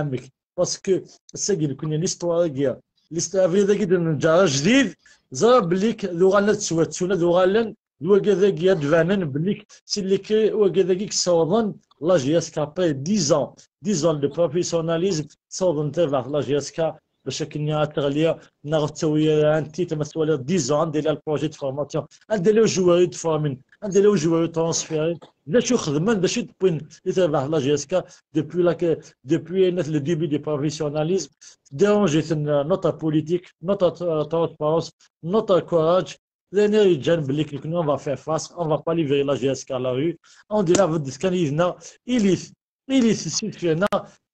أمك باسكو الساكي كنا ليستوار كيا اللي استافي ذاك من جار جديد زرا بليك لغانا تسواتسونا لغالا الواقع ذاك يدفانن بلي سي كي وغا ذاك صوضن لا جي اس كا بي ديزون ans. 10 ans de professionnalisme صوضن لا جي اس كا باش كنا تغليا نغتوي انتي تمسوا 10 ans ديال البروجي دو فورماسيون عندي لو جواري فورمين. عندي لو جواري ترونسفيري لا شو خدمن باش تبين يتبع لا جي اس كا دوبوي لا دوبوي لو ديبي دي بروفيسيوناليزم ديرونجي نوتا بوليتيك نوتا ترونسبارونس نوتا كوراج لان رجال بلي كنا اون فا فاس اون فا با ليفري لا جي اس كا لا ري اون دي لافد كان يدنا اليث اليث سيت فينا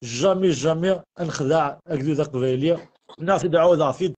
جامي جامي نخدع اكدو قبايليه نعطي دعوه ضعفي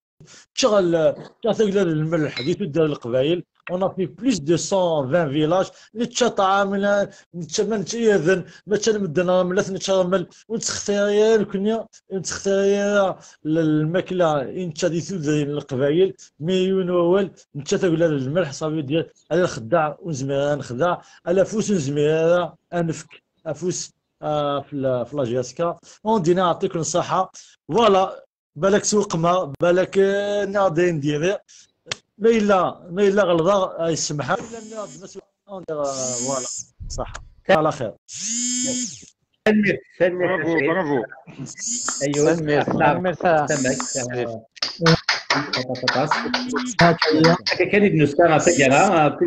تشغل تاخذ الملح اللي تدير القبائل. اون في بلوس دو 120 فيلاج نتشطع من نتمن تيذن مثلا مدنا ولا ثلاث نتشامل ونتختاريا الكنيا نتختاريا الماكله ان تشادي تذين القبائل. مليون أول انت تقول الملح صافي ديال على الخداع ونزميرا نخدع على فوس نزمير أنفك. أفوس آه، في لاجياسكا اون دينا نعطيك الصحه فوالا بالك سوق ما بالك ناضي نديري ما الا ما الا غلطه يسمحها فوالا صح على خير سمير سمير برافو برافو أيوه سمير سمير سمك كان يدنو ستار سجرا